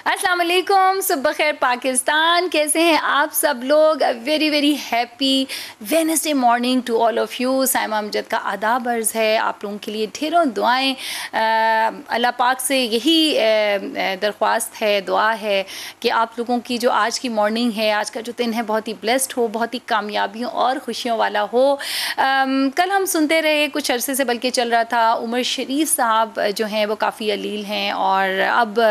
अस्सलाम वालेकुम सुबह खैर पाकिस्तान। कैसे हैं आप सब लोग? Very very happy Wednesday morning to all of you Saima Amjad का आदाब अर्ज़ है आप लोगों के लिए। ढेरों दुआएँ। अल्लाह पाक से यही दरख्वास्त है दुआ है कि आप लोगों की जो आज की मॉर्निंग है आज का जो दिन है बहुत ही ब्लेस्ड हो बहुत ही कामयाबियों और खुशियों वाला हो। आ, कल हम सुनते रहे कुछ अरसे से बल्कि चल रहा था उमर शरीफ साहब जो हैं वो काफ़ी अलील हैं और अब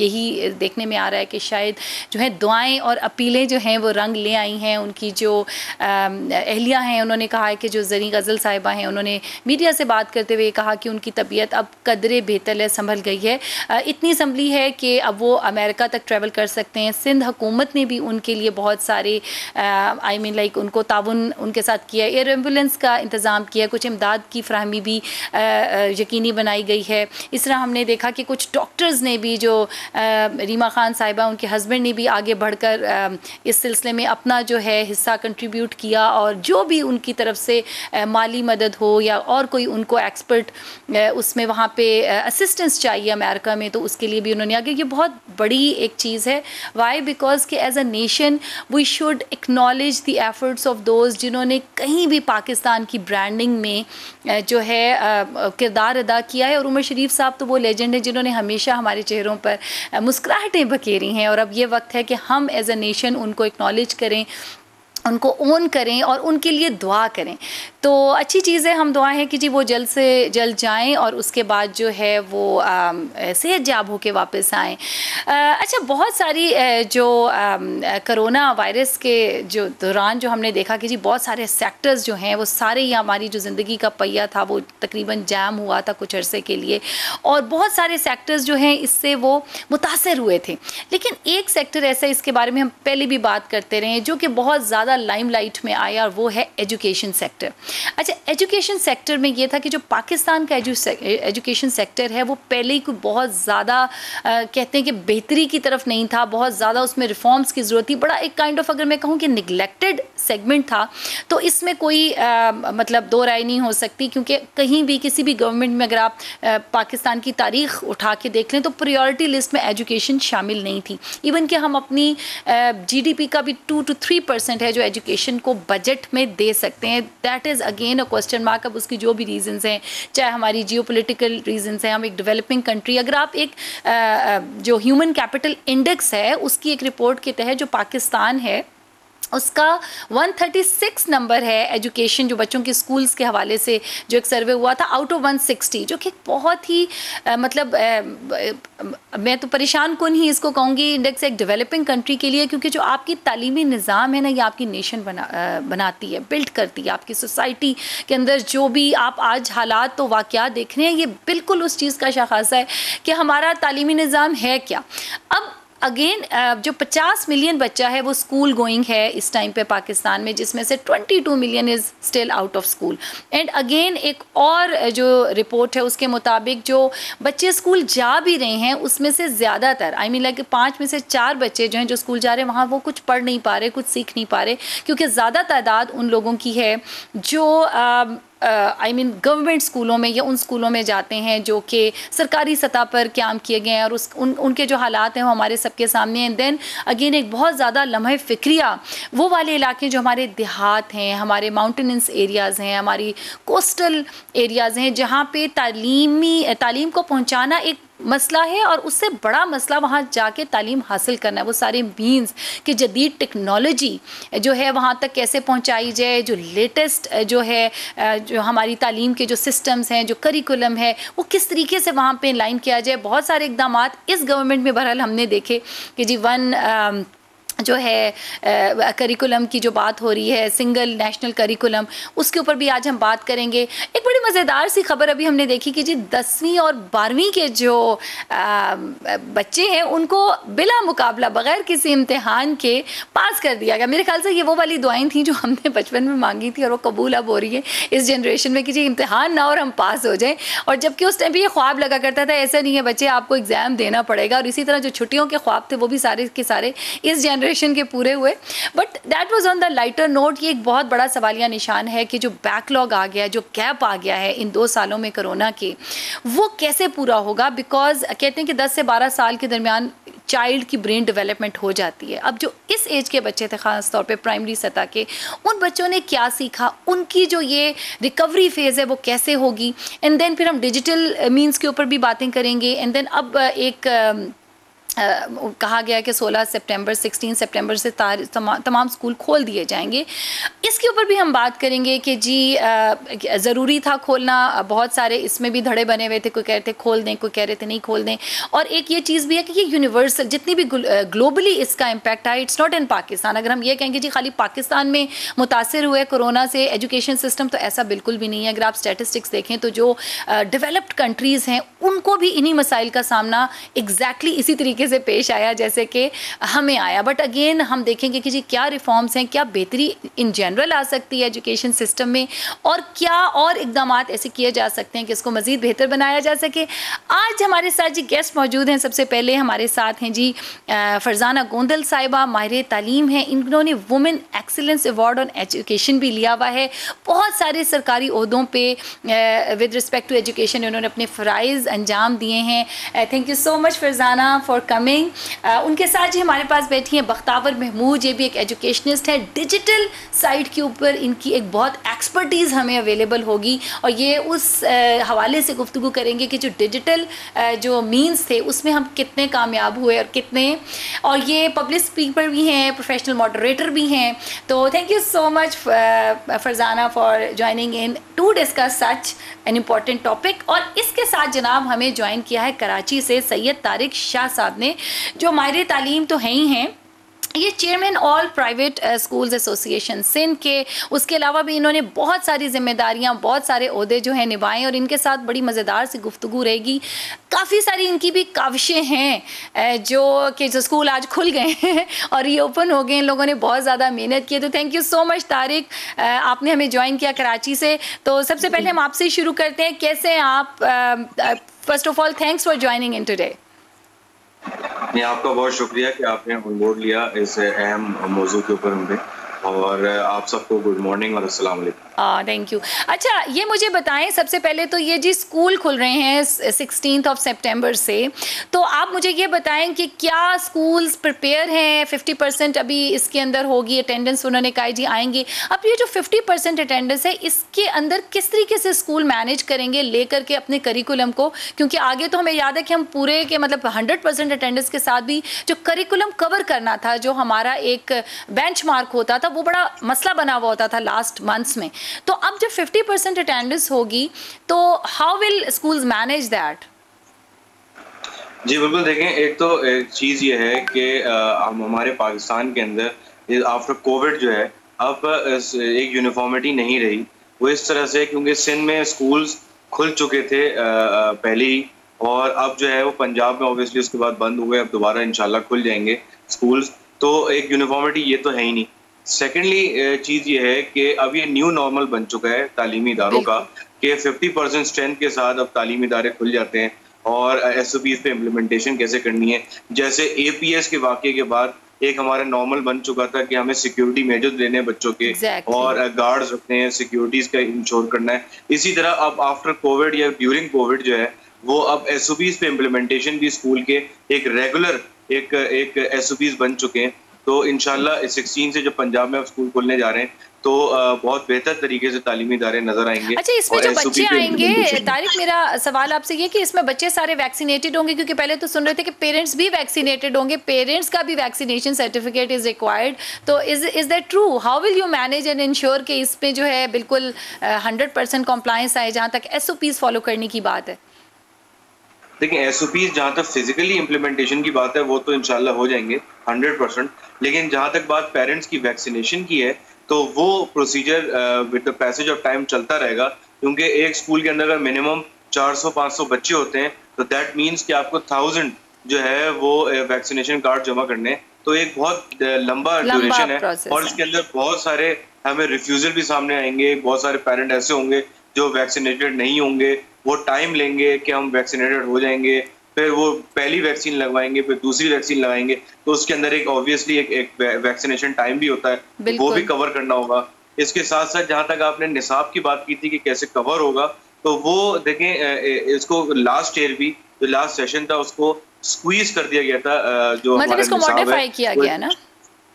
यही देखने में आ रहा है कि शायद जो है दुआएँ और अपीलें जो हैं वो रंग ले आई हैं, उनकी जो अहलिया हैं, उन्होंने कहा है कि जो जरी गज़ल साहिबा हैं, उन्होंने मीडिया से बात करते हुए कहा कि उनकी तबीयत अब कदरे बेहतर है, संभल गई है। इतनी संभली है कि अब वो अमेरिका तक ट्रैवल कर सकते हैं। सिंध हुकूमत ने भी उनके लिए बहुत सारे आई मीन लाइक उनको ताउन उनके साथ किया एयर एंबुलेंस का इंतज़ाम किया कुछ इमदाद की फ्राहमी भी यकीनी बनाई गई है। इस तरह हमने देखा कि कुछ डॉक्टर्स ने भी जो रीमा ख़ान साहिबा, उनके हस्बैंड ने भी आगे बढ़कर इस सिलसिले में अपना जो है हिस्सा कंट्रीब्यूट किया और जो भी उनकी तरफ़ से माली मदद हो या और कोई उनको एक्सपर्ट उसमें वहाँ पे असिस्टेंस चाहिए अमेरिका में तो उसके लिए भी उन्होंने आगे, ये बहुत बड़ी एक चीज़ है। वाई बिकॉज़ कि as a nation we should acknowledge the efforts of those जिन्होंने कहीं भी पाकिस्तान की ब्रांडिंग में जो है किरदार अदा किया है। और उमर शरीफ साहब तो वो लेजेंड है जिन्होंने हमेशा हमारे चेहरों पर मुस्कुराहटें बखेरी हैं और अब ये वक्त है कि हम एज अ नेशन उनको एक्नॉलेज करें, उनको ओन करें और उनके लिए दुआ करें। तो अच्छी चीज़ है हम दुआ है कि जी वो जल्द से जल्द जाएँ और उसके बाद जो है वो सेहत जाब होके वापस आएँ। अच्छा बहुत सारी जो करोना वायरस के जो दौरान जो हमने देखा कि जी बहुत सारे सेक्टर्स जो हैं वो सारे ही हमारी जो ज़िंदगी का पहिया था वो तकरीबन जैम हुआ था कुछ अरसे के लिए और बहुत सारे सेक्टर्स जो हैं इससे वो मुतासर हुए थे। लेकिन एक सेक्टर ऐसा इसके बारे में हम पहले भी बात करते रहे जो कि बहुत ज़्यादा लाइमलाइट में आया और वो है एजुकेशन सेक्टर अच्छा एजुकेशन सेक्टर में ये था कि जो पाकिस्तान का एजुकेशन सेक्टर है वो पहले ही बहुत ज़्यादा कहते हैं कि बेहतरी की तरफ़ नहीं था बहुत ज़्यादा उसमें रिफॉर्म्स की ज़रूरत थी। बड़ा एक काइंड ऑफ़ अगर मैं कहूँ कि निगलेक्टेड सेगमेंट था तो इसमें कोई आ, मतलब दो राय नहीं हो सकती क्योंकि कहीं भी किसी भी गवर्नमेंट में अगर आप पाकिस्तान की तारीख उठा के देख लें तो प्रायोरिटी लिस्ट में एजुकेशन शामिल नहीं थी। इवन कि हम अपनी जीडीपी का भी टू टू थ्री परसेंट है जो एजुकेशन को बजट में दे सकते हैं that is again a question mark अब उसकी जो भी रीजंस हैं चाहे हमारी जियो पोलिटिकल रीजन हैं हम एक डेवलपिंग कंट्री अगर आप एक आ, जो ह्यूमन कैपिटल इंडेक्स है उसकी एक रिपोर्ट के तहत जो पाकिस्तान है उसका 136 नंबर है एजुकेशन जो बच्चों के स्कूल्स के हवाले से जो एक सर्वे हुआ था आउट ऑफ़ 160 जो कि बहुत ही आ, मतलब आ, मैं तो परेशान कौन ही इसको कहूँगी इंडेक्स एक डेवलपिंग कंट्री के लिए क्योंकि जो आपकी तालीमी निज़ाम है ना ये आपकी नेशन बना आ, बनाती है बिल्ड करती है आपकी सोसाइटी के अंदर जो भी आप आज हालात तो वाक़ देख रहे हैं ये बिल्कुल उस चीज़ का शाखासा है कि हमारा तालीमी निज़ाम है क्या। अब अगेन जो 50 मिलियन बच्चा है, वो स्कूल गोइंग है इस टाइम पे पाकिस्तान में, जिसमें से 22 million is still out of school and again एक और जो रिपोर्ट है उसके मुताबिक जो बच्चे स्कूल जा भी रहे हैं, उसमें से ज़्यादातर आई मीन लाइक पाँच में से चार बच्चे जो हैं जो स्कूल जा रहे हैं, वहाँ वो कुछ पढ़ नहीं पा रहे, कुछ सीख नहीं पा रहे, क्योंकि ज़्यादा तादाद उन लोगों की है जो आई मीन गवर्नमेंट स्कूलों में या उन स्कूलों में जाते हैं जो कि सरकारी सतह पर क्याम किए गए हैं और उस, उन, उनके जो हालात हैं वो हमारे सबके सामने हैं। दैन अगेन एक बहुत ज़्यादा लम्हे फ़िक्रिया, वो वाले इलाके जो हमारे देहात हैं, हमारे माउंटेनस एरियाज़ हैं, हमारी कोस्टल एरियाज़ हैं, जहाँ पर तालीमी, तालीम को पहुँचाना एक मसला है और उससे बड़ा मसला वहाँ जाके तालीम हासिल करना है। वो सारे मीन्स कि जदीद टेक्नोलॉजी जो है वहाँ तक कैसे पहुँचाई जाए, जो लेटेस्ट जो है जो हमारी तालीम के जो सिस्टम्स हैं, जो करिकुलम है, वो किस तरीके से वहाँ पे लाइन किया जाए। बहुत सारे इकदाम इस गवर्नमेंट में बहरहाल हमने देखे कि जी वन जो है करिकुलम की जो बात हो रही है सिंगल नेशनल करिकुलम उसके ऊपर भी आज हम बात करेंगे। एक बड़ी मज़ेदार सी खबर अभी हमने देखी कि जी दसवीं और बारहवीं के जो आ, बच्चे हैं उनको बिला मुकाबला बग़ैर किसी इम्तहान के पास कर दिया गया। मेरे ख्याल से ये वो वाली दुआएँ थी जो हमने बचपन में मांगी थी और वो कबूल अब हो रही है इस जनरेशन में कि जी इम्तहान ना और हम पास हो जाएँ। और जबकि उस टाइम पर ये ख्वाब लगा करता था ऐसा नहीं है बच्चे आपको एग्ज़ाम देना पड़ेगा और इसी तरह जो छुट्टियों के ख्वाब थे वो भी सारे के सारे इस जनरेशन के पूरे हुए। But that was on the lighter note ये एक बहुत बड़ा सवालिया निशान है कि जो बैकलॉग आ गया जो गैप आ गया है इन दो सालों में कोरोना के, वो कैसे पूरा होगा? बिकॉज़ कहते हैं कि 10 से 12 साल के दरमियान चाइल्ड की ब्रेन डेवलपमेंट हो जाती है। अब जो इस एज के बच्चे थे ख़ास तौर पे प्राइमरी सतह के, उन बच्चों ने क्या सीखा? उनकी जो ये रिकवरी फ़ेज़ है, वो कैसे होगी? एंड देन फिर हम डिजिटल मीन्स के ऊपर भी बातें करेंगे। एंड देन अब एक कहा गया कि 16 सितंबर 16 सितंबर से तमा, तमाम स्कूल खोल दिए जाएँगे। इसके ऊपर भी हम बात करेंगे कि जी ज़रूरी था खोलना बहुत सारे इसमें भी धड़े बने हुए थे कोई कह रहे थे खोल दें कोई कह रहे थे नहीं खोल दें। और एक ये चीज़ भी है कि ये यूनिवर्सल जितनी भी ग्लोबली इसका इम्पैक्ट आया इट्स नॉट इन पाकिस्तान अगर हम ये कहेंगे जी खाली पाकिस्तान में मुतासर हुए कोरोना से एजुकेशन सिस्टम तो ऐसा बिल्कुल भी नहीं है। अगर आप स्टेटिस्टिक्स देखें तो जो डेवलप्ड कंट्रीज़ हैं उनको भी इन्हीं मसाइल का सामना एग्जैक्टली इसी तरीके से पेश आया, जैसे कि हमें आया। बट अगेन हम देखेंगे कि जी क्या रिफॉर्म्स हैं, क्या बेहतरी इन जनरल आ सकती है एजुकेशन सिस्टम में, और क्या और इकदाम ऐसे किए जा सकते हैं कि इसको मज़ीद बेहतर बनाया जा सके। आज हमारे साथ जी गेस्ट मौजूद हैं। सबसे पहले हमारे साथ हैं जी फरजाना गोंदल साहिबा, माहिर तालीम हैं। इन्होंने women excellence award on education भी लिया हुआ है। बहुत सारे सरकारी अहदों पर विद रिस्पेक्ट टू एजुकेशन उन्होंने अपने फ़राइज़ अंजाम दिए हैं। Thank you so much Farzana for coming uh, उनके साथ जी हमारे पास बैठी हैं बख्तावर महमूद ये भी एक एजुकेशनिस्ट है। डिजिटल साइट के ऊपर इनकी एक बहुत एक्सपर्टीज़ हमें अवेलेबल होगी। और ये उस uh, हवाले से गुफ्तु करेंगे कि जो डिजिटल uh, जो मीन्स थे उसमें हम कितने कामयाब हुए और कितने। और ये पब्लिक स्पीकर भी हैं प्रोफेशनल मॉडरेटर भी हैं। तो thank you so much Farzana for joining in to discuss such an important topic और इसके साथ जनाब हमें ज्वाइन किया है कराची से सैयद तारिक शाह साहब ने, जो माहिर तालीम तो हैं ही हैं। ये chairman all private schools association Sindh के उसके अलावा भी इन्होंने बहुत सारी जिम्मेदारियाँ बहुत सारे अहदे जो हैं निभाए और इनके साथ बड़ी मज़ेदार सी गुफ्तु रहेगी। काफ़ी सारी इनकी भी काविशें हैं जो कि जो स्कूल आज खुल गए हैं और ये ओपन हो गए इन लोगों ने बहुत ज़्यादा मेहनत की तो thank you so much Tariq. आपने हमें ज्वाइन किया कराची से। तो सबसे पहले हम आपसे शुरू करते हैं। कैसे आप? First of all thanks for joining in today नहीं आपका बहुत शुक्रिया कि आपने ऑन बोर्ड लिया इस अहम मौजू के ऊपर हमें और आप सबको गुड मॉर्निंग और अस्सलाम वालेकुम। थैंक यू अच्छा ये मुझे बताएँ, सबसे पहले तो ये जी स्कूल खुल रहे हैं सिक्सटीन ऑफ़ सितंबर से। तो आप मुझे ये बताएँ कि क्या स्कूल्स प्रिपेयर हैं? फिफ्टी परसेंट अभी इसके अंदर होगी अटेंडेंस उन्होंने कहा जी आएँगे। अब ये जो फिफ्टी परसेंट अटेंडेंस है, इसके अंदर किस तरीके से स्कूल मैनेज करेंगे लेकर के अपने करिकुलम को? क्योंकि आगे तो हमें याद है कि हम पूरे के मतलब हंड्रेड परसेंट अटेंडेंस के साथ भी जो करिकुलम कवर करना था, जो हमारा एक बेंच होता था वो बड़ा मसला बना हुआ होता था लास्ट मंथ्स में। तो अब जब 50 परसेंट अटेंडेंस होगी तो how will schools manage that जी, बिल्कुल देखें, एक तो एक चीज़ ये है कि हम, हमारे पाकिस्तान के अंदर आफ्टर कोविड जो है, अब एक यूनिफॉर्मिटी नहीं रही। वो इस तरह से, क्योंकि सिंध में स्कूल्स खुल चुके थे पहले ही, और अब जो है वो पंजाब में ऑब्वियसली उसके बाद बंद हुए अब दोबारा इंशाल्लाह खुल जाएँगे स्कूल्स तो एक यूनिफॉर्मिटी ये तो है ही नहीं। सेकेंडली चीज़ ये है कि अब ये न्यू नॉर्मल बन चुका है तालीमी इदारों का कि 50 परसेंट स्ट्रेंथ के साथ अब तालीमी इदारे खुल जाते हैं और एस ओ पे इम्प्लीमेंटेशन कैसे करनी है। जैसे ए पी एस के वाक्य के बाद एक हमारा नॉर्मल बन चुका था कि हमें सिक्योरिटी मेजर्स लेने हैं बच्चों के exactly. और गार्ड्स रखने हैं सिक्योरिटीज का इंश्योर करना है। इसी तरह अब आफ्टर कोविड या ड्यूरिंग कोविड जो है वो अब एस पे इम्प्लीमेंटेशन भी स्कूल के एक रेगुलर एक एक एस बन चुके हैं। तो इनशाला सिक्सटीन से जब पंजाब में स्कूल खोलने जा रहे हैं तो बहुत बेहतर तरीके से तालीमी इदारे नज़र आएँगे। अच्छा इसमें जो बच्चे आएँगे तारिक मेरा सवाल आपसे ये कि इसमें बच्चे सारे वैक्सीनेटेड होंगे क्योंकि पहले तो सुन रहे थे कि पेरेंट्स भी वैक्सीनेटेड होंगे पेरेंट्स का भी वैक्सीनेशन सर्टिफिकेट इज़ रिक्वायर्ड तो is is that true how will you manage and ensure कि इसमें जो है बिल्कुल हंड्रेड परसेंट कॉम्प्लायंस आए जहाँ तक एस फॉलो करने की बात है? देखिए एस ओ जहाँ तक फिजिकली इम्प्लीमेंटेशन की बात है वो तो इनशाला हो जाएँगे हंड्रेड परसेंट लेकिन जहाँ तक बात पेरेंट्स की वैक्सीनेशन की है तो वो procedure with the passage of time चलता रहेगा। क्योंकि एक स्कूल के अंदर अगर मिनिमम 400-500 बच्चे होते हैं तो दैट मीन्स कि आपको थाउज़ेंड जो है वो वैक्सीनेशन कार्ड जमा करने तो एक बहुत लंबा ड्यूरेशन है। और इसके अंदर बहुत सारे हमें रिफ्यूजल भी सामने आएँगे। बहुत सारे पेरेंट ऐसे होंगे जो वैक्सीनेटेड नहीं होंगे। वो टाइम लेंगे कि हम वैक्सीनेटेड हो जाएँगे। फिर वो पहली वैक्सीन लगवाएँगे फिर दूसरी वैक्सीन लगाएँगे तो उसके अंदर एक ऑब्वियसली एक, एक वैक्सीनेशन टाइम भी होता है। वो भी कवर करना होगा। इसके साथ साथ जहाँ तक आपने निसाब की बात की थी कि कैसे कवर होगा तो वो देखें इसको लास्ट ईयर भी जो लास्ट सेशन था उसको स्क्वीज कर दिया गया था जो मतलब इसको मॉडिफाई किया गया ना?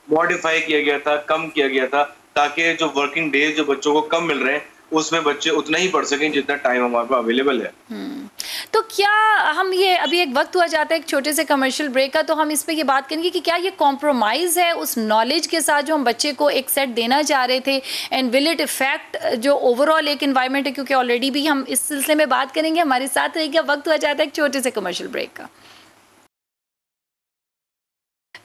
मॉडिफाई किया गया था कम किया गया था ताकि जो वर्किंग डेज़ जो बच्चों को कम मिल रहे हैं उसमें बच्चे उतना ही पढ़ सकें जितना टाइम हमारे पास अवेलेबल है। हम्म। तो क्या हम ये, अभी एक वक्त हुआ जाता है एक छोटे से कमर्शियल ब्रेक का तो हम इस पे ये बात करेंगे कि क्या ये कॉम्प्रोमाइज़ है उस नॉलेज के साथ जो हम बच्चे को एक सेट देना चाह रहे थे? एंड विल इट इफ़ेक्ट जो ओवरऑल एक इन्वायरमेंट है? क्योंकि ऑलरेडी भी हम इस सिलसिले में बात करेंगे, हमारे साथ रहेगा वक्त हुआ जाता है एक छोटे से कमर्शियल ब्रेक का।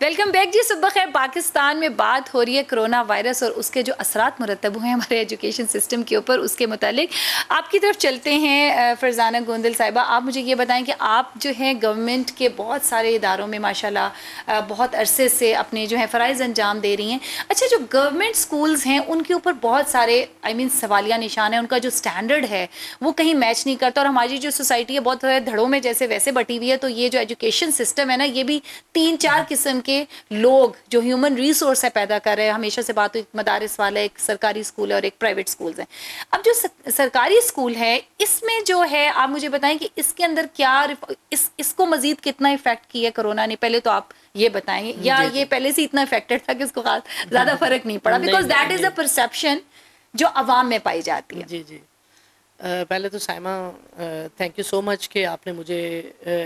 वेलकम बैक जी सुबह खैर पाकिस्तान में बात हो रही है कोरोना वायरस और उसके जो असरात मुरतब हुए हैं हमारे एजुकेशन सिस्टम के ऊपर उसके मतलब आपकी तरफ़ चलते हैं फरजाना गोंदल साहिबा आप मुझे ये बताएँ कि आप जो हैं गवर्नमेंट के बहुत सारे इदारों में माशाल्लाह बहुत अरसे से अपने जो है फ़रज़ अंजाम दे रही हैं। अच्छा जो गवर्नमेंट स्कूल्स हैं उनके ऊपर बहुत सारे आई मीन सवालिया निशान है उनका जो स्टैंडर्ड है वो कहीं मैच नहीं करता। और हमारी जो सोसाइटी है बहुत धड़ों में जैसे वैसे बटी हुई है तो ये जो एजुकेशन सिस्टम है ना ये भी तीन चार किस्म के लोग जो ह्यूमन रिसोर्स है पैदा कर रहे हैं हमेशा से बात हुई मदारस वाला एक सरकारी स्कूल है और एक प्राइवेट स्कूल है। अब जो सरकारी स्कूल है इसमें जो है आप मुझे बताएँ कि इसके अंदर क्या इस इसको मजीद कितना इफ़ेक्ट किया कोरोना ने? पहले तो आप ये बताएँगे या ये पहले से इतना इफेक्टेड था कि उसको खास ज़्यादा फ़र्क नहीं पड़ा? Because that is a perception जो अवाम में पाई जाती है। जी जी। पहले तो Saima thank you so much कि आपने मुझे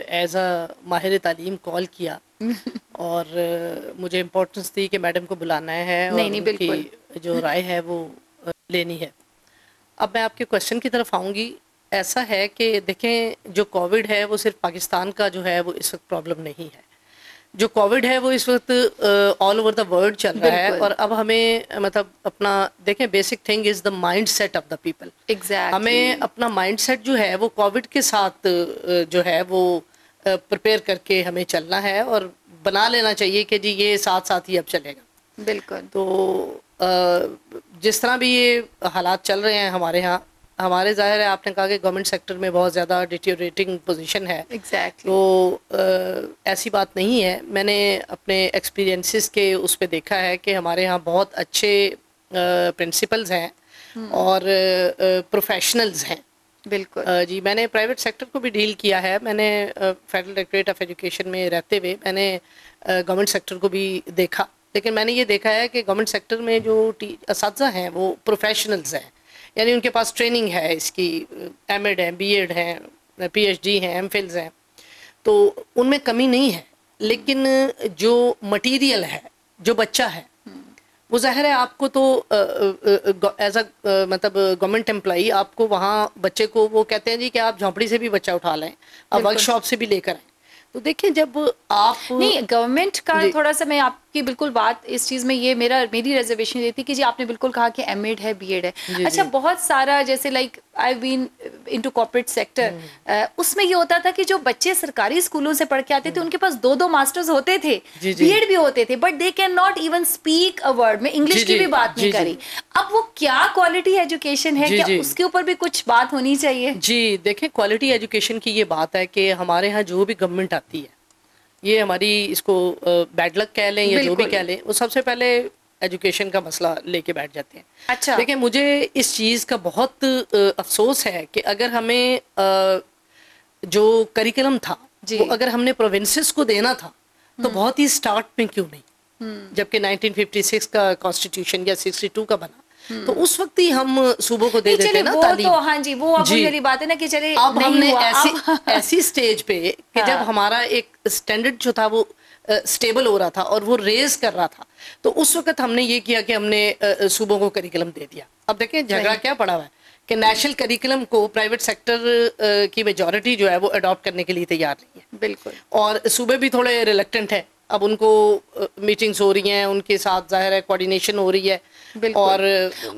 एज अ माहिर तालीम कॉल किया। और मुझे इम्पोर्टेंस थी कि मैडम को बुलाना है और नहीं, नहीं, उनकी जो राय है वो लेनी है। अब मैं आपके क्वेश्चन की तरफ़ आऊँगी। ऐसा है कि देखें जो कोविड है वो सिर्फ़ पाकिस्तान का जो है वो इस वक्त प्रॉब्लम नहीं है। जो कोविड है वो इस वक्त ऑल ओवर द वर्ल्ड चल रहा है और अब हमें मतलब अपना देखें basic thing is the mindset of the people exact हमें अपना माइंड सेट जो है वो कोविड के साथ जो है वो प्रिपेयर करके हमें चलना है और बना लेना चाहिए कि जी ये साथ साथ ही अब चलेगा। बिल्कुल। तो जिस तरह भी ये हालात चल रहे हैं हमारे यहाँ हमारे ज़ाहिर है आपने कहा कि गवर्नमेंट सेक्टर में बहुत ज़्यादा डिटोरेटिंग पोजीशन है। Exactly. तो आ, ऐसी बात नहीं है। मैंने अपने एक्सपीरियंसेस के उस पर देखा है कि हमारे यहाँ बहुत अच्छे प्रिंसिपल्स हैं हम्म। और प्रोफेशनल्स हैं। बिल्कुल। जी मैंने प्राइवेट सेक्टर को भी डील किया है। मैंने फेडरल डायरेक्टरेट ऑफ़ एजुकेशन में रहते हुए मैंने गवर्नमेंट सेक्टर को भी देखा। लेकिन मैंने ये देखा है कि गवर्नमेंट सेक्टर में जो इस हैं वो प्रोफेशनल्स हैं। यानी उनके पास ट्रेनिंग है इसकी एम एड है बी एड है पी एच डी हैं एम फिल्स हैं। तो उनमें कमी नहीं है लेकिन जो मटीरियल है जो बच्चा है वो ज़ाहिर है आपको तो एज अ मतलब गवर्नमेंट एम्प्लॉई आपको वहाँ बच्चे को वो कहते हैं जी कि आप झोंपड़ी से भी बच्चा उठा लें आप वर्कशॉप से भी लेकर आए। तो देखिए जब आप नहीं गवर्नमेंट का थोड़ा सा मैं आप की बिल्कुल बात इस चीज़ में ये मेरा मेरी रिजर्वेशन ये थी कि जी आपने बिल्कुल कहा कि एम है बी है। जी, अच्छा जी. बहुत सारा जैसे like I been into corporate sector उसमें ये होता था कि जो बच्चे सरकारी स्कूलों से पढ़ के आते थे हम्म। उनके पास दो दो मास्टर्स होते थे। बी भी होते थे but they can not even speak a word में इंग्लिश की भी बात नहीं करी। अब वो क्या क्वालिटी एजुकेशन है? क्या उसके ऊपर भी कुछ बात होनी चाहिए? जी देखें क्वालिटी एजुकेशन की ये बात है कि हमारे यहाँ जो भी गवर्नमेंट आती है ये हमारी इसको बैड लक कह लें या जो भी कह लें वो सबसे पहले एजुकेशन का मसला लेके बैठ जाते हैं। अच्छा। देखिए मुझे इस चीज़ का बहुत अफसोस है कि अगर हमें जो करिकुलम था वो अगर हमने प्रोविंसेस को देना था तो हम्म। बहुत ही स्टार्ट में क्यों नहीं? हम्म। जबकि 1956 का कॉन्स्टिट्यूशन या 62 का बना। तो उस वक्त ही हम सूबों को दे देते ना तालीम तो हाँ जी वो जी। मेरी बात है ना कि चले अब हमने ऐसी ऐसी स्टेज पे कि जब हाँ। हमारा एक स्टैंडर्ड जो था वो स्टेबल हो रहा था और वो रेज कर रहा था तो उस वक्त हमने ये किया कि हमने सूबों को करिकुलम दे दिया। अब देखें झगड़ा क्या पड़ा हुआ है कि नेशनल करिकुलम को प्राइवेट सेक्टर की मेजोरिटी जो है वो अडॉप्ट करने के लिए तैयार नहीं है। बिल्कुल। और सूबे भी थोड़े रिलेक्टेंट है अब उनको मीटिंग्स हो रही हैं उनके साथ ज़ाहिर है कोऑर्डिनेशन हो रही है। और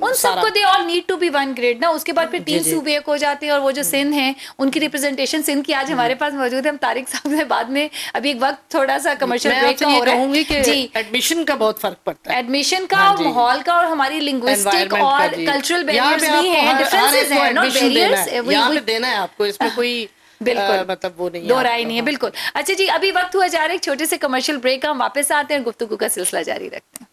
उन सबको they all need to be one grade ना? उसके बाद फिर तीन सूबे एक हो जाते हैं और वो जो सिंध है उनकी रिप्रेजेंटेशन सिंध की आज। हमारे पास मौजूद है। हम तारिक साहब से बाद में अभी एक वक्त थोड़ा सा कमर्शियल ब्रेक का हो रहा है। जी। एडमिशन का बहुत फ़र्क पड़ता है। एडमिशन का हाँ माहौल का और हमारी लिंग्विस्टिक और कल्चरल बैरियर्स भी हैं डिफरेंसेस हैं नॉट बैरियर्स देना है आपको इसमें कोई बिल्कुल। मतलब वो नहीं दो राय नहीं है बिल्कुल। अच्छा जी अभी वक्त हुआ जा रहा है एक छोटे से कमर्शियल ब्रेक हम वापस आते हैं गुफ्तगु का सिलसिला जारी रखते हैं।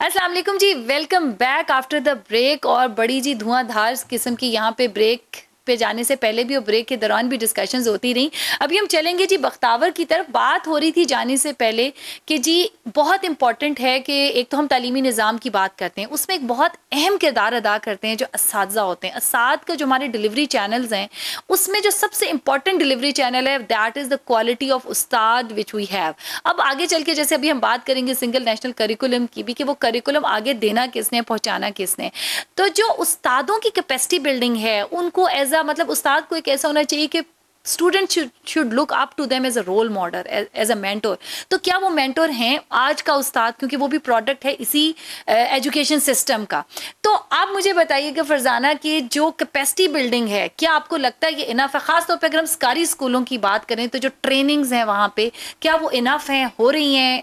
अस्सलाम वालेकुम जी welcome back after the break और बड़ी जी धुआंधार किस्म की यहाँ पे ब्रेक पे जाने से पहले भी और ब्रेक के दौरान भी डिस्कशन होती रही। अभी हम चलेंगे जी बख्तावर की तरफ़। बात हो रही थी जाने से पहले कि जी बहुत इंपॉर्टेंट है कि एक तो हम तालीमी निज़ाम की बात करते हैं। उसमें एक बहुत अहम किरदार अदा करते हैं जो इस होते हैं। इस का जो हमारे डिलीवरी चैनल्स हैं, उसमें जो सबसे इंपॉर्टेंट डिलीवरी चैनल है that is the quality of Ustad which we have अब आगे चल के जैसे अभी हम बात करेंगे सिंगल नेशनल करिकुलम की भी, कि वो करिकुलम आगे देना किसने, पहुंचाना किसने। तो जो उस्तादों की कैपेसिटी बिल्डिंग है, उनको एज अ मतलब उस्ताद को एक ऐसा होना चाहिए कि student should look up to them as a role model as a mentor तो क्या वो मेंटोर हैं आज का उस्ताद? क्योंकि वो भी प्रोडक्ट है इसी एजुकेशन uh, सिस्टम का। तो आप मुझे बताइए कि फरजाना की जो कैपेसिटी बिल्डिंग है क्या आपको लगता है कि इनफ है? खासतौर पर अगर हम सरकारी स्कूलों की बात करें तो जो ट्रेनिंग्स हैं वहाँ पे क्या वो इनफ हैं हो रही हैं?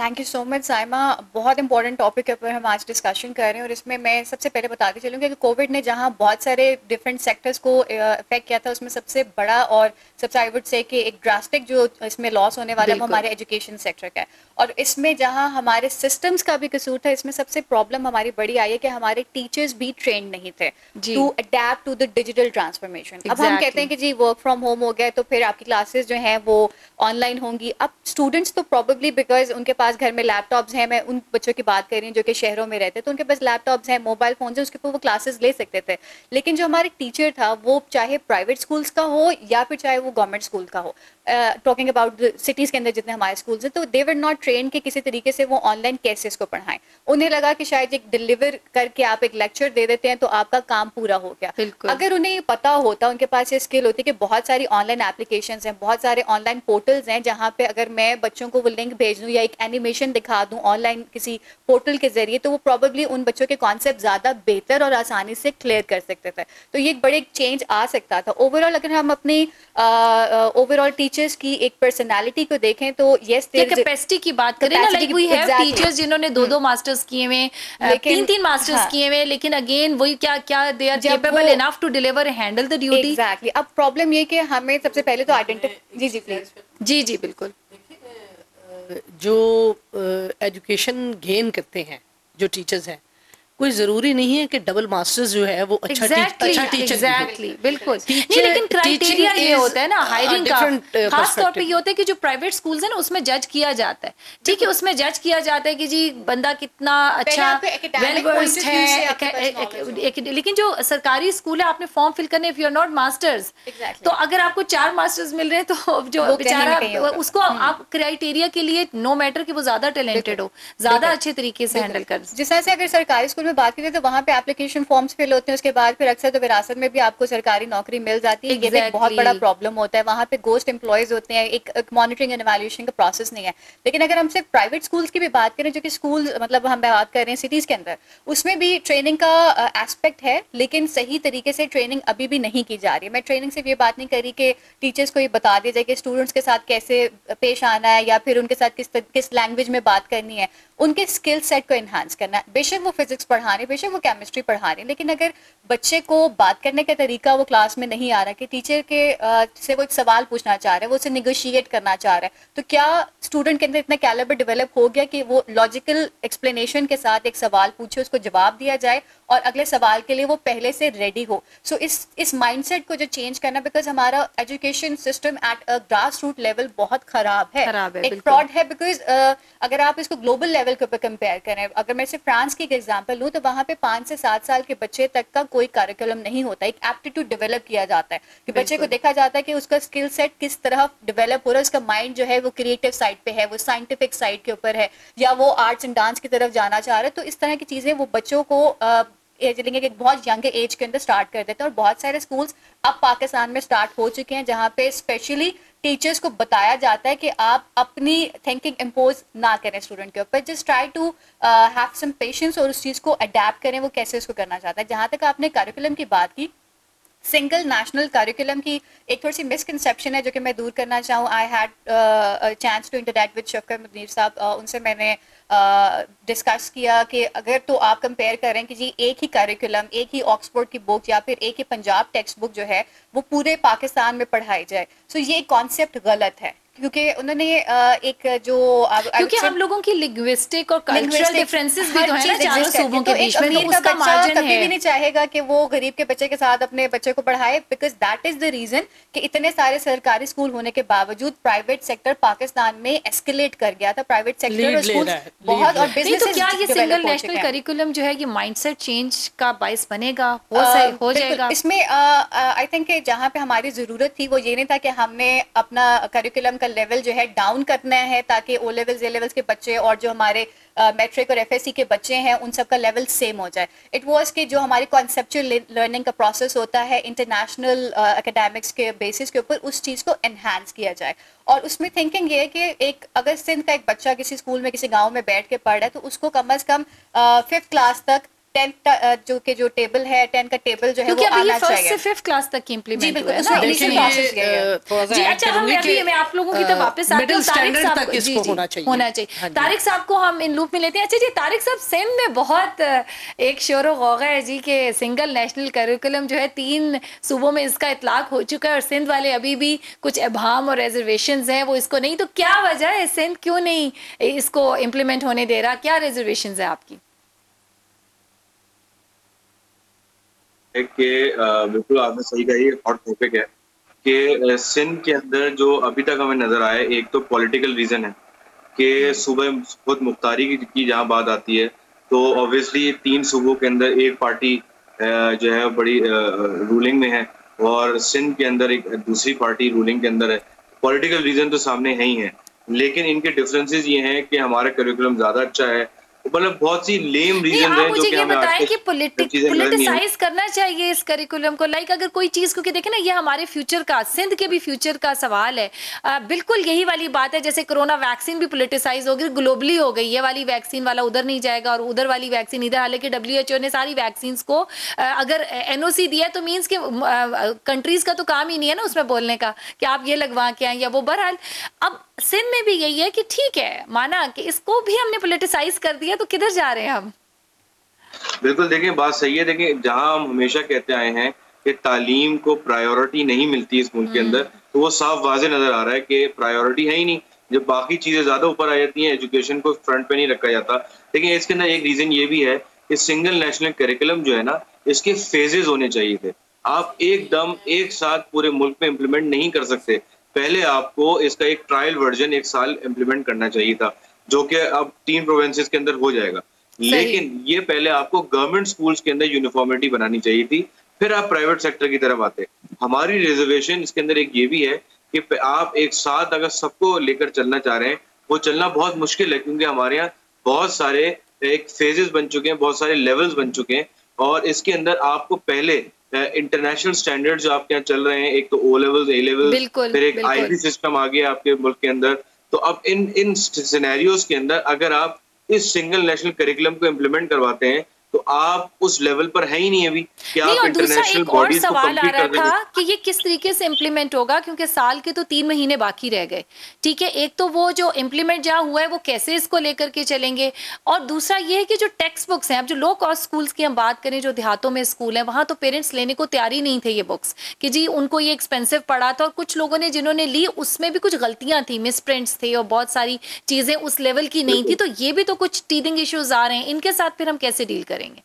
Thank you so much Saima बहुत इंपॉर्टेंट टॉपिक के ऊपर हम आज डिस्कशन कर रहे हैं और इसमें मैं सबसे पहले बताते चलूँगी कि कोविड ने जहाँ बहुत सारे डिफरेंट सेक्टर्स को इफ़ेक्ट किया था, उसमें सबसे बड़ा और सबसे आई वुड से कि एक ड्रास्टिक जो इसमें लॉस होने वाला है वो हमारे एजुकेशन सेक्टर का है। और इसमें जहाँ हमारे सिस्टम्स का भी कसूर था इसमें सबसे प्रॉब्लम हमारी बड़ी आई है कि हमारे टीचर्स भी ट्रेन नहीं थे to adapt to the digital transformation अब हम कहते हैं कि जी वर्क फ्रॉम होम हो गया तो फिर आपकी क्लासेस जो हैं वो ऑनलाइन होंगी। अब स्टूडेंट्स तो प्रॉबली बिकॉज़ उनके पास घर में लैपटॉप्स हैं मैं उन बच्चों की बात कर रही हूँ जो कि शहरों में रहते तो उनके पास लैपटॉप्स हैं मोबाइल फ़ोन है उसके ऊपर वो क्लासेस ले सकते थे। लेकिन जो हमारे टीचर था वो चाहे प्राइवेट स्कूल्स का हो या फिर चाहे वो गवर्नमेंट स्कूल का हो। टॉकिंग अबाउट सिटीज़ के अंदर जितने हमारे स्कूल्स हैं तो दे वर नॉट ट्रेन के किसी तरीके से वो ऑनलाइन कैसे इसको पढ़ाएँ। उन्हें लगा कि शायद एक डिलीवर करके आप एक लेक्चर दे देते हैं तो आपका काम पूरा हो गया। अगर उन्हें ये पता होता उनके पास ये स्किल होती कि बहुत सारी ऑनलाइन एप्लीकेशन हैं बहुत सारे ऑनलाइन पोर्टल्स हैं जहाँ पे अगर मैं बच्चों को वो लिंक भेज दूँ या एक एनिमेशन दिखा दूँ ऑनलाइन किसी पोर्टल के ज़रिए तो वो प्रॉबली उन बच्चों के कॉन्सेप्ट ज़्यादा बेहतर और आसानी से क्लियर कर सकते थे। तो ये एक बड़े चेंज आ सकता था। ओवरऑल अगर हम अपनी ओवरऑल टीचर्स की एक पर्सनैलिटी को देखें तो यस कैपेसिटी की बात करें ना लाइक वी हैव टीचर्स जिन्होंने दो दो मास्टर्स किए हुए तीन तीन मास्टर्स। किए हुए लेकिन अगेन वही क्या क्या they are capable enough to deliver handle the duty exactly अब प्रॉब्लम ये कि हमें सबसे पहले तो आइडेंटिफाई जी जी प्लीज़ जी जी बिल्कुल। जो एजुकेशन गेन करते हैं जो टीचर्स हैं कोई ज़रूरी नहीं है कि डबल मास्टर्स जो है वो अच्छा exactly, अच्छा टीचर exactly, बिल्कुल। नहीं लेकिन क्राइटेरिया ये होता है ना हायरिंग का uh, खास तौर पे ये होता है कि जो प्राइवेट स्कूल्स है ना उसमें जज किया जाता है। ठीक है उसमें जज किया जाता है कि जी बंदा कितना अच्छा वेल वर्स्ड है लेकिन जो सरकारी स्कूल है आपने फॉर्म फिल करने if you are not masters तो अगर आपको चार मास्टर्स मिल रहे हैं तो जो बेचारा उसको हम्म। आप क्राइटेरिया के लिए नो मैटर कि वो ज़्यादा टैलेंटेड हो ज़्यादा अच्छे तरीके से हैंडल कर जिस तरह से अगर सरकारी स्कूल में बात करें तो वहाँ पे एप्लीकेशन फॉर्म्स फिल होते हैं उसके बाद फिर अक्सर तो विरासत में भी आपको सरकारी नौकरी मिल जाती है। exactly. ये एक बहुत बड़ा प्रॉब्लम होता है। वहाँ पे गोस्ट एम्प्लॉयज़ होते हैं। एक, मॉनिटरिंग एंड एवेल्यूशन का प्रोसेस नहीं है। लेकिन अगर हम सिर्फ़ प्राइवेट स्कूल्स की भी बात करें जो कि स्कूल मतलब हम बात कर रहे हैं सिटीज़ के अंदर उसमें भी ट्रेनिंग का एस्पेक्ट है लेकिन सही तरीके से ट्रेनिंग अभी भी नहीं की जा रही है। मैं ट्रेनिंग सिर्फ़ ये बात नहीं करी कि टीचर्स को ये बता दिया जाए कि स्टूडेंट्स के साथ कैसे पेश आना है या फिर उनके साथ किस किस लैंग्वेज में बात करनी है। उनके स्किल सेट को इन्हांस करना है। बेशक वो फिजिक्स पढ़ा रहे बेशक वो केमिस्ट्री पढ़ा रहे लेकिन अगर बच्चे को बात करने का तरीका वो क्लास में नहीं आ रहा कि टीचर के आ, से वो एक सवाल पूछना चाह रहा है वो उसे निगोशिएट करना चाह रहा है तो क्या स्टूडेंट के अंदर इतना कैलिबर डेवलप हो गया कि वो लॉजिकल एक्सप्लेनेशन के साथ एक सवाल पूछे उसको जवाब दिया जाए और अगले सवाल के लिए वो पहले से रेडी हो? सो so, इस इस माइंडसेट को जो चेंज करना बिकॉज़ हमारा education system at a grass root level बहुत खराब है, खराब है एक फ्रॉड है बिकॉज़ अगर आप इसको ग्लोबल लेवल के ऊपर कंपेयर करें। अगर मैं सिर्फ़ फ्रांस की एक एग्ज़ाम्पल लूँ तो वहाँ पे पाँच से सात साल के बच्चे तक का कोई कार्यक्रम नहीं होता। एक एप्टीट्यूड डेवलप किया जाता है कि बच्चे को देखा जाता है कि उसका स्किल सेट किस तरह डेवलप हो रहा है। उसका माइंड जो है वो क्रिएटिव साइड पे है वो साइंटिफिक साइड के ऊपर है या वो आर्ट्स एंड डांस की तरफ़ जाना चाह रहा है। तो इस तरह की चीज़ें वो बच्चों को uh, एज लेंगे कि बहुत यंग एज के अंदर स्टार्ट कर देते हैं। और बहुत सारे स्कूल्स अब पाकिस्तान में स्टार्ट हो चुके हैं जहाँ पे स्पेशली टीचर्स को बताया जाता है कि आप अपनी थिंकिंग इम्पोज ना करें स्टूडेंट के ऊपर। Just try to have some patience और उस चीज़ को अडेप्ट करें, वो कैसे उसको करना चाहता है। जहाँ तक आपने करिकुलम की बात की सिंगल नेशनल करिकुलम की एक थोड़ी सी मिसकनसेप्शन है जो कि मैं दूर करना चाहूँ। I had chance to interact with Shafqar Mudir साहब। उनसे मैंने डिस्कस uh, किया कि अगर तो आप कंपेयर करें कि जी एक ही करिकुलम एक ही ऑक्सफोर्ड की बुक या फिर एक ही पंजाब टेक्स्ट बुक जो है वो पूरे पाकिस्तान में पढ़ाई जाए। सो so ये कॉन्सेप्ट गलत है। क्योंकि उन्होंने एक जो क्योंकि हम लोगों की लिंग्विस्टिक और कल्चरल डिफरेंसेस भी तो है ना चारों सूबों के बीच में तो उसका मार्जिन कभी भी नहीं चाहेगा कि वो गरीब के बच्चे के साथ अपने बच्चे को पढ़ाए because that is the reason कि इतने सारे सरकारी स्कूल होने के बावजूद प्राइवेट सेक्टर पाकिस्तान में एस्केलेट कर गया था। प्राइवेट सेक्टर और स्कूल बहुत और बिज़नेस तो क्या ये सिंगल नेशनल करिकुलम जो है ये माइंडसेट चेंज का बाइस बनेगा? हो हो जाएगा। इसमें आई थिंक जहाँ पे हमारी ज़रूरत थी वो ये नहीं था कि हमने अपना करिकुलम लेवल जो है डाउन करना है ताकि ओ लेवल्स ए लेवल्स के बच्चे और जो हमारे मैट्रिक और एफएससी के बच्चे हैं, उन सब का लेवल सेम हो जाए। इट वाज कि जो हमारी कॉन्सेप्चुअल लर्निंग का प्रोसेस होता है इंटरनेशनल एकेडमिक्स के बेसिस के ऊपर, उस चीज़ को एनहांस किया जाए। और उसमें थिंकिंग ये है कि एक, अगर सिंध का एक बच्चा किसी स्कूल में, किसी गाँव में बैठ के पढ़ रहा है तो उसको कम अज कम फिफ्थ क्लास तक टेंथ जो के जो टेबल है टेंथ का टेबल जो है वो आना चाहिए से फिफ्थ क्लास तक की इम्प्लीमेंट हुआ है ना इनिशियल जी अच्छा हम अभी मैं आप लोगों की तरफ़ वापस आते हैं। तारिक साहब जी होना चाहिए। होना चाहिए। हाँ तारिक साहब को हम इन लूप में लेते हैं। अच्छा जी तारिक साहब सिंध में बहुत एक शोर गौगा है जी के सिंगल नेशनल करिकुलम जो है तीन सूबों में इसका इतलाक हो चुका है और सिंध वाले अभी भी कुछ अभाम और रिजर्वेशन हैं वो इसको नहीं। तो क्या वजह है? सिंध क्यों नहीं इसको इम्प्लीमेंट होने दे रहा? क्या रिजर्वेशन है आपकी? है कि बिल्कुल आपने सही कहा ये हॉट टॉपिक है कि सिंध के अंदर जो अभी तक हमें नज़र आए, एक तो पॉलिटिकल रीजन है कि सुबह खुद मुख्तारी की जहाँ बात आती है तो ऑब्वियसली तीन सूबों के अंदर एक पार्टी जो है बड़ी रूलिंग में है और सिंध के अंदर एक दूसरी पार्टी रूलिंग के अंदर है। पॉलिटिकल रीजन तो सामने है ही है, लेकिन इनके डिफरेंसेस ये हैं कि हमारा करिकुलम ज़्यादा अच्छा है मतलब बहुत सी लेम रीजन है जो कि हमें बताएँ कि पॉलिटिसाइज करना चाहिए इस करिकुलम को। लाइक अगर कोई चीज़ क्योंकि देखे ना ये हमारे फ्यूचर का सिंध के भी फ्यूचर का सवाल है। आ, बिल्कुल यही वाली बात है जैसे कोरोना वैक्सीन भी पोलिटिसाइज हो गई ग्लोबली हो गई। ये वाली वैक्सीन वाला उधर नहीं जाएगा और उधर वाली वैक्सीन इधर। हालाँकि डब्ल्यू ने सारी वैक्सीन को अगर एनओसी दिया तो मीन्स के कंट्रीज़ का तो काम ही नहीं है ना उसमें बोलने का कि आप ये लगवा के आए या वो बहरहाल। अब सिंध में भी यही है कि ठीक है माना कि इसको भी हमने पोलिटिसाइज कर दिया तो किधर जा रहे हैं हम? बिल्कुल देखिए बात सही है। देखिए जहाँ हम हमेशा कहते आए हैं कि तालीम को प्रायोरिटी नहीं मिलती इस मुल्क के अंदर हम्म। तो वो साफ़ वाजे नज़र आ रहा है कि प्रायोरिटी है ही नहीं। जब बाकी चीज़ें ज़्यादा ऊपर आ जाती हैं एजुकेशन को फ्रंट पे नहीं रखा जाता। लेकिन इसके अंदर एक रीजन ये भी है कि सिंगल नेशनल करिकुलम जो है ना इसके फेजेज होने चाहिए थे। आप एकदम एक साथ पूरे मुल्क में इम्प्लीमेंट नहीं कर सकते। पहले आपको इसका एक ट्रायल वर्जन एक साल इम्प्लीमेंट करना चाहिए था जो कि अब तीन प्रोविंसेस के अंदर हो जाएगा। लेकिन ये पहले आपको गवर्नमेंट स्कूल्स के अंदर यूनिफॉर्मिटी बनानी चाहिए थी फिर आप प्राइवेट सेक्टर की तरफ़ आते। हमारी रिजर्वेशन इसके अंदर एक ये भी है कि आप एक साथ अगर सबको लेकर चलना चाह रहे हैं वो चलना बहुत मुश्किल है क्योंकि हमारे यहाँ बहुत सारे एक फेजेस बन चुके हैं बहुत सारे लेवल्स बन चुके हैं और इसके अंदर आपको पहले इंटरनेशनल स्टैंडर्ड जो आपके यहाँ चल रहे हैं एक तो ओ लेवल ए लेवल फिर एक आई सिस्टम आ गया आपके मुल्क के अंदर। तो अब इन इन सिनेरियोज के अंदर अगर आप इस सिंगल नेशनल करिकुलम को इम्प्लीमेंट करवाते हैं तो आप उस लेवल पर है ही नहीं अभी कि आप इंटरनेशनल बॉडीज को सवाल आ रहा था कि ये किस तरीके से इम्प्लीमेंट होगा क्योंकि साल के तो तीन महीने बाकी रह गए। ठीक है एक तो वो जो इम्प्लीमेंट जहाँ हुआ है वो कैसे इसको लेकर के चलेंगे? और दूसरा ये है कि जो टेक्स्ट बुक्स हैं अब जो लो कॉस्ट स्कूल्स की हम बात करें जो देहातों में स्कूल है वहाँ तो पेरेंट्स लेने को तैयार ही नहीं थे ये बुक्स कि जी उनको ये एक्सपेंसिव पड़ा था और कुछ लोगों ने जिन्होंने ली उसमें भी कुछ गलतियाँ थी मिसप्रिंट्स थे और बहुत सारी चीज़ें उस लेवल की नहीं थी तो ये भी तो कुछ टीदिंग इश्यूज़ आ रहे हैं। इनके साथ फिर हम कैसे डील करेंगे।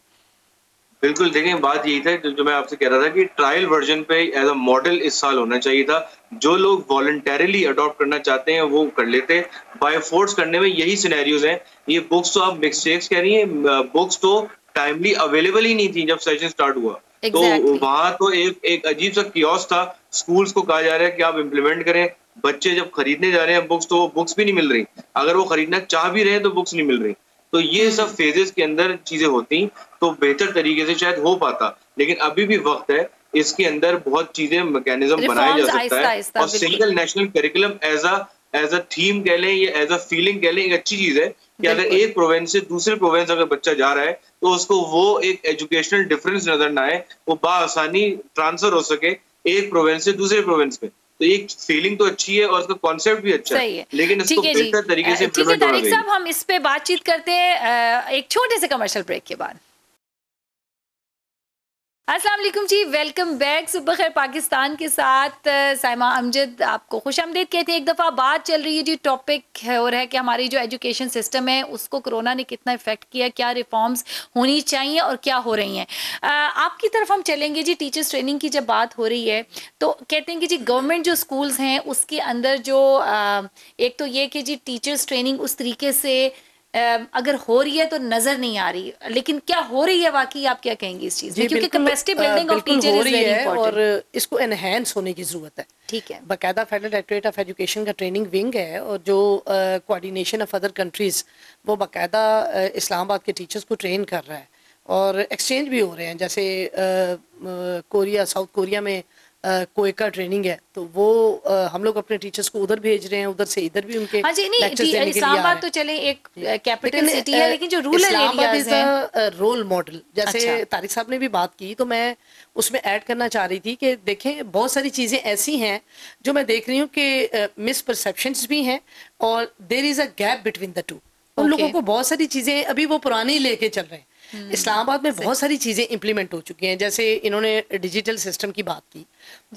बिल्कुल देखिए बात यही था जो मैं आपसे कह रहा था कि ट्रायल वर्जन पे एज अ मॉडल इस साल होना चाहिए था। जो लोग वॉलंटरली अडॉप्ट करना चाहते हैं वो कर लेते हैं। बाय फोर्स करने में यही सिनेरियोज हैं। ये बुक्स तो आप मिस्टेक्स कह रही हैं बुक्स तो टाइमली अवेलेबल ही नहीं थी जब सेशन स्टार्ट हुआ। तो exactly. तो वहाँ तो एक एक अजीब सा कियोस था। स्कूल्स को कहा जा रहा है कि आप इम्प्लीमेंट करें। बच्चे जब खरीदने जा रहे हैं बुक्स तो बुक्स भी नहीं मिल रही। अगर वो खरीदना चाह भी रहे हैं तो बुक्स नहीं मिल रही। तो ये सब फेजेस के अंदर चीज़ें होती तो बेहतर तरीके से शायद हो पाता। लेकिन अभी भी वक्त है इसके अंदर बहुत चीज़ें मैकेनिज्म बनाया जा सकता है। और single national curriculum as a as a theme कह लें या एज अ फीलिंग कह लें एक अच्छी चीज़ है कि अगर एक प्रोविंस से दूसरे प्रोविंस अगर बच्चा जा रहा है तो उसको वो एक एजुकेशनल डिफरेंस नज़र ना आए वो बासानी ट्रांसफ़र हो सके एक प्रोविंस से दूसरे प्रोविंस में तो ये फीलिंग तो अच्छी है और उसका कॉन्सेप्ट भी अच्छा सही है। लेकिन इसको बेहतर तरीके से ठीक है तारिक साहब हम इस पे बातचीत करते हैं एक छोटे से कमर्शियल ब्रेक के बाद। वालेकुम जी वेलकम बैक सुबह खैर पाकिस्तान के साथ। साइमा अमजद आपको खुश आमदीद कहते हैं एक दफ़ा बात चल रही है जी टॉपिक है और है कि हमारी जो एजुकेशन सिस्टम है उसको कोरोना ने कितना इफ़ेक्ट किया क्या रिफॉर्म्स होनी चाहिए और क्या हो रही हैं। आपकी तरफ़ हम चलेंगे जी टीचर्स ट्रेनिंग की जब बात हो रही है तो कहते हैं कि जी गवर्नमेंट जो स्कूल्स हैं उसके अंदर जो अ, एक तो ये कि जी टीचर्स ट्रेनिंग उस तरीके से अगर हो रही है तो नज़र नहीं आ रही। लेकिन क्या हो रही है वाकई आप क्या कहेंगे इस चीज़ में? क्योंकि कैपेसिटी बिल्डिंग ऑफ़ टीचर हो इज़ रही वेरी है इंपॉर्टेंट और इसको एनहेंस होने की ज़रूरत है। ठीक है। बाकायदा फेडरल डायरेक्टरेट ऑफ़ एजुकेशन का ट्रेनिंग विंग है और जो कोऑर्डिनेशन ऑफ़ अदर कंट्रीज़ वो बाकायदा इस्लामाबाद के टीचर्स को ट्रेन कर रहा है। और एक्सचेंज भी हो रहे हैं जैसे कोरिया साउथ कोरिया में कोएका ट्रेनिंग है तो वो हम लोग अपने टीचर्स को उधर भेज रहे हैं उधर से इधर भी उनके हाँ जी नहीं इस्लामाबाद तो चले एक कैपिटल सिटी है लेकिन जो रूरल एरियाज़ हैं। रोल मॉडल जैसे अच्छा। तारिक साहब ने भी बात की तो मैं उसमें ऐड करना चाह रही थी कि देखें बहुत सारी चीज़ें ऐसी हैं जो मैं देख रही हूँ कि मिसपरसेप्शंस भी हैं और there is a gap between the two उन लोगों को बहुत सारी चीज़ें अभी वो पुरानी लेके चल रहे हैं। इस्लामाबाद में बहुत सारी चीज़ें इंप्लीमेंट हो चुकी हैं जैसे इन्होंने डिजिटल सिस्टम की बात की।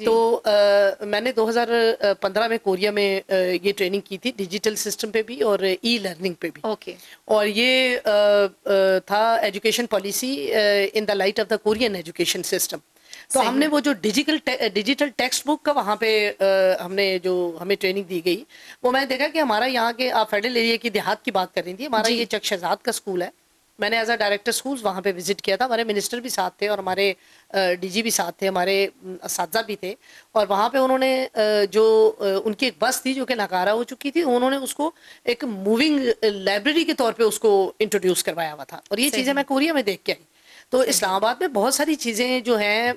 तो अ, मैंने 2015 में कोरिया में अ, ये ट्रेनिंग की थी डिजिटल सिस्टम पे भी और ई लर्निंग पे भी। ओके। और ये अ, था education policy in the light of the Korean education system तो हमने वो जो डिजिटल डिजिटल टेक्स्ट बुक का वहाँ पे अ, हमने जो हमें ट्रेनिंग दी गई वो मैंने देखा कि हमारा यहाँ के आप फेडरल एरिया की देहात की बात कर रही थी हमारा ये चक शहजाद का स्कूल है। मैंने एज अ डायरेक्टर स्कूल वहाँ पे विज़िट किया था। हमारे मिनिस्टर भी साथ थे और हमारे डीजी भी साथ थे हमारे इस भी थे। और वहाँ पे उन्होंने जो उनकी एक बस थी जो कि नकारा हो चुकी थी उन्होंने उसको एक मूविंग लाइब्रेरी के तौर पे उसको इंट्रोड्यूस करवाया हुआ था। और ये चीज़ें मैं कोरिया में देख के आई। तो इस्लामाबाद में बहुत सारी चीज़ें जो हैं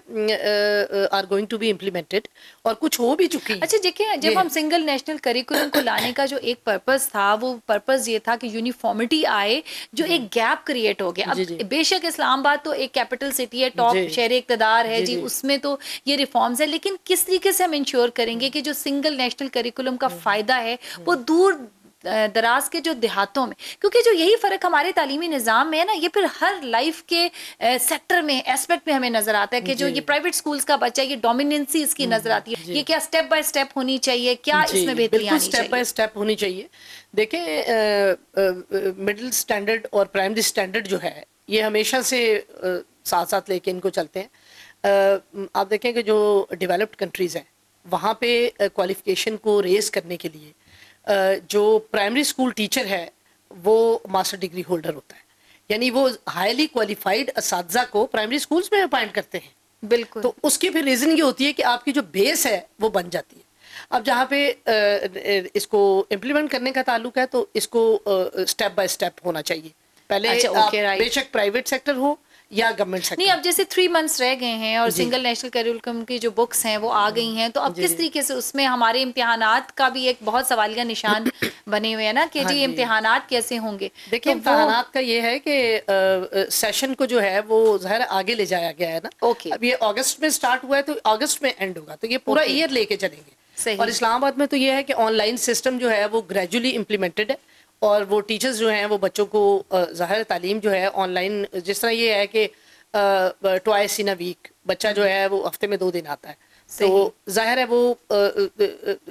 are going to be implemented और कुछ हो भी चुकी हैं। अच्छा देखिए जब हम सिंगल नेशनल करिकुलम को लाने का जो एक पर्पस था वो पर्पस ये था कि यूनिफॉर्मिटी आए जो एक गैप क्रिएट हो गया। अब बेशक इस्लामाबाद तो एक कैपिटल सिटी है टॉप शहर इकतदार है जी। उसमें तो ये रिफॉर्म्स है लेकिन किस तरीके से हम इंश्योर करेंगे कि जो सिंगल नेशनल करिकुलम का फ़ायदा है वो दूर दराज के जो देहातों में क्योंकि जो यही फ़र्क हमारे तालीमी निज़ाम में है ना ये फिर हर लाइफ के सेक्टर में एस्पेक्ट में हमें नज़र आता है कि जो ये प्राइवेट स्कूल्स का बच्चा है ये डोमिनेंसी इसकी नज़र आती है ये क्या स्टेप बाय स्टेप होनी चाहिए क्या इसमें बेहतरी आनी स्टेप बाय स्टेप होनी चाहिए। देखें मिडिल स्टैंडर्ड और प्राइमरी स्टैंडर्ड जो है ये हमेशा से साथ साथ लेके इनको चलते हैं। आप देखें कि जो डेवलप्ड कंट्रीज़ हैं वहाँ पे क्वालिफिकेशन को रेस करने के लिए जो प्राइमरी स्कूल टीचर है वो मास्टर डिग्री होल्डर होता है। यानी वो हाईली क्वालिफाइड इस को प्राइमरी स्कूल्स में अपॉइंट करते हैं। बिल्कुल। तो उसकी फिर रीजन ये होती है कि आपकी जो बेस है वो बन जाती है। अब जहाँ पे इसको इम्प्लीमेंट करने का ताल्लुक है तो इसको स्टेप बाय स्टेप होना चाहिए। पहले अच्छा, आप okay. बेशक प्राइवेट सेक्टर हो या गवर्नमेंट नहीं अब जैसे थ्री मंथ्स रह गए हैं और सिंगल नेशनल करिकुलम की जो बुक्स हैं वो आ गई हैं तो अब किस तरीके से उसमें हमारे इम्तिहानात का भी एक बहुत सवालिया निशान बने हुए हैं ना कि हाँ जी। इम्तिहानात कैसे होंगे? देखिए तो वो- का ये है कि सेशन को जो है वो जहर आगे ले जाया गया है ना। ओके अब ये अगस्त में स्टार्ट हुआ है तो अगस्त में एंड होगा तो ये पूरा ईयर लेके चलेंगे। और इस्लामाबाद में तो ये है कि ऑनलाइन सिस्टम जो है वो ग्रेजुअली इम्प्लीमेंटेड है। और वो टीचर्स जो हैं वो बच्चों को ज़ाहिर तालीम जो है ऑनलाइन जिस तरह ये है कि ट्वाइस इन अ वीक बच्चा जो है वो हफ़्ते में दो दिन आता है। तो ज़ाहिर है वो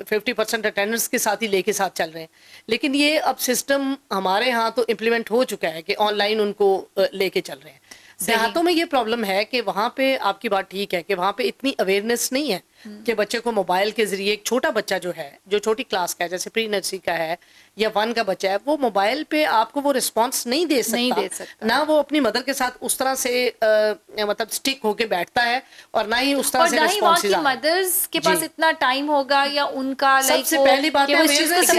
फिफ्टी परसेंट अटेंडेंस के साथ ही लेके साथ चल रहे हैं। लेकिन ये अब सिस्टम हमारे यहाँ तो इम्प्लीमेंट हो चुका है कि ऑनलाइन उनको लेके चल रहे हैं। देहातों में ये प्रॉब्लम है कि वहाँ पे आपकी बात ठीक है कि वहाँ पे इतनी अवेयरनेस नहीं है कि बच्चे को मोबाइल के ज़रिए एक छोटा बच्चा जो है जो छोटी क्लास का है जैसे प्री नर्सरी का है या वन का बच्चा है वो मोबाइल पे आपको वो रिस्पांस नहीं दे सकता। नहीं दे सकता। ना वो अपनी मदर के साथ उस तरह से अ, मतलब स्टिक होके बैठता है और ना ही उस तरह से ही आ हैं। मदर्स के पास इतना टाइम होगा या उनका सबसे पहली बात है awareness ही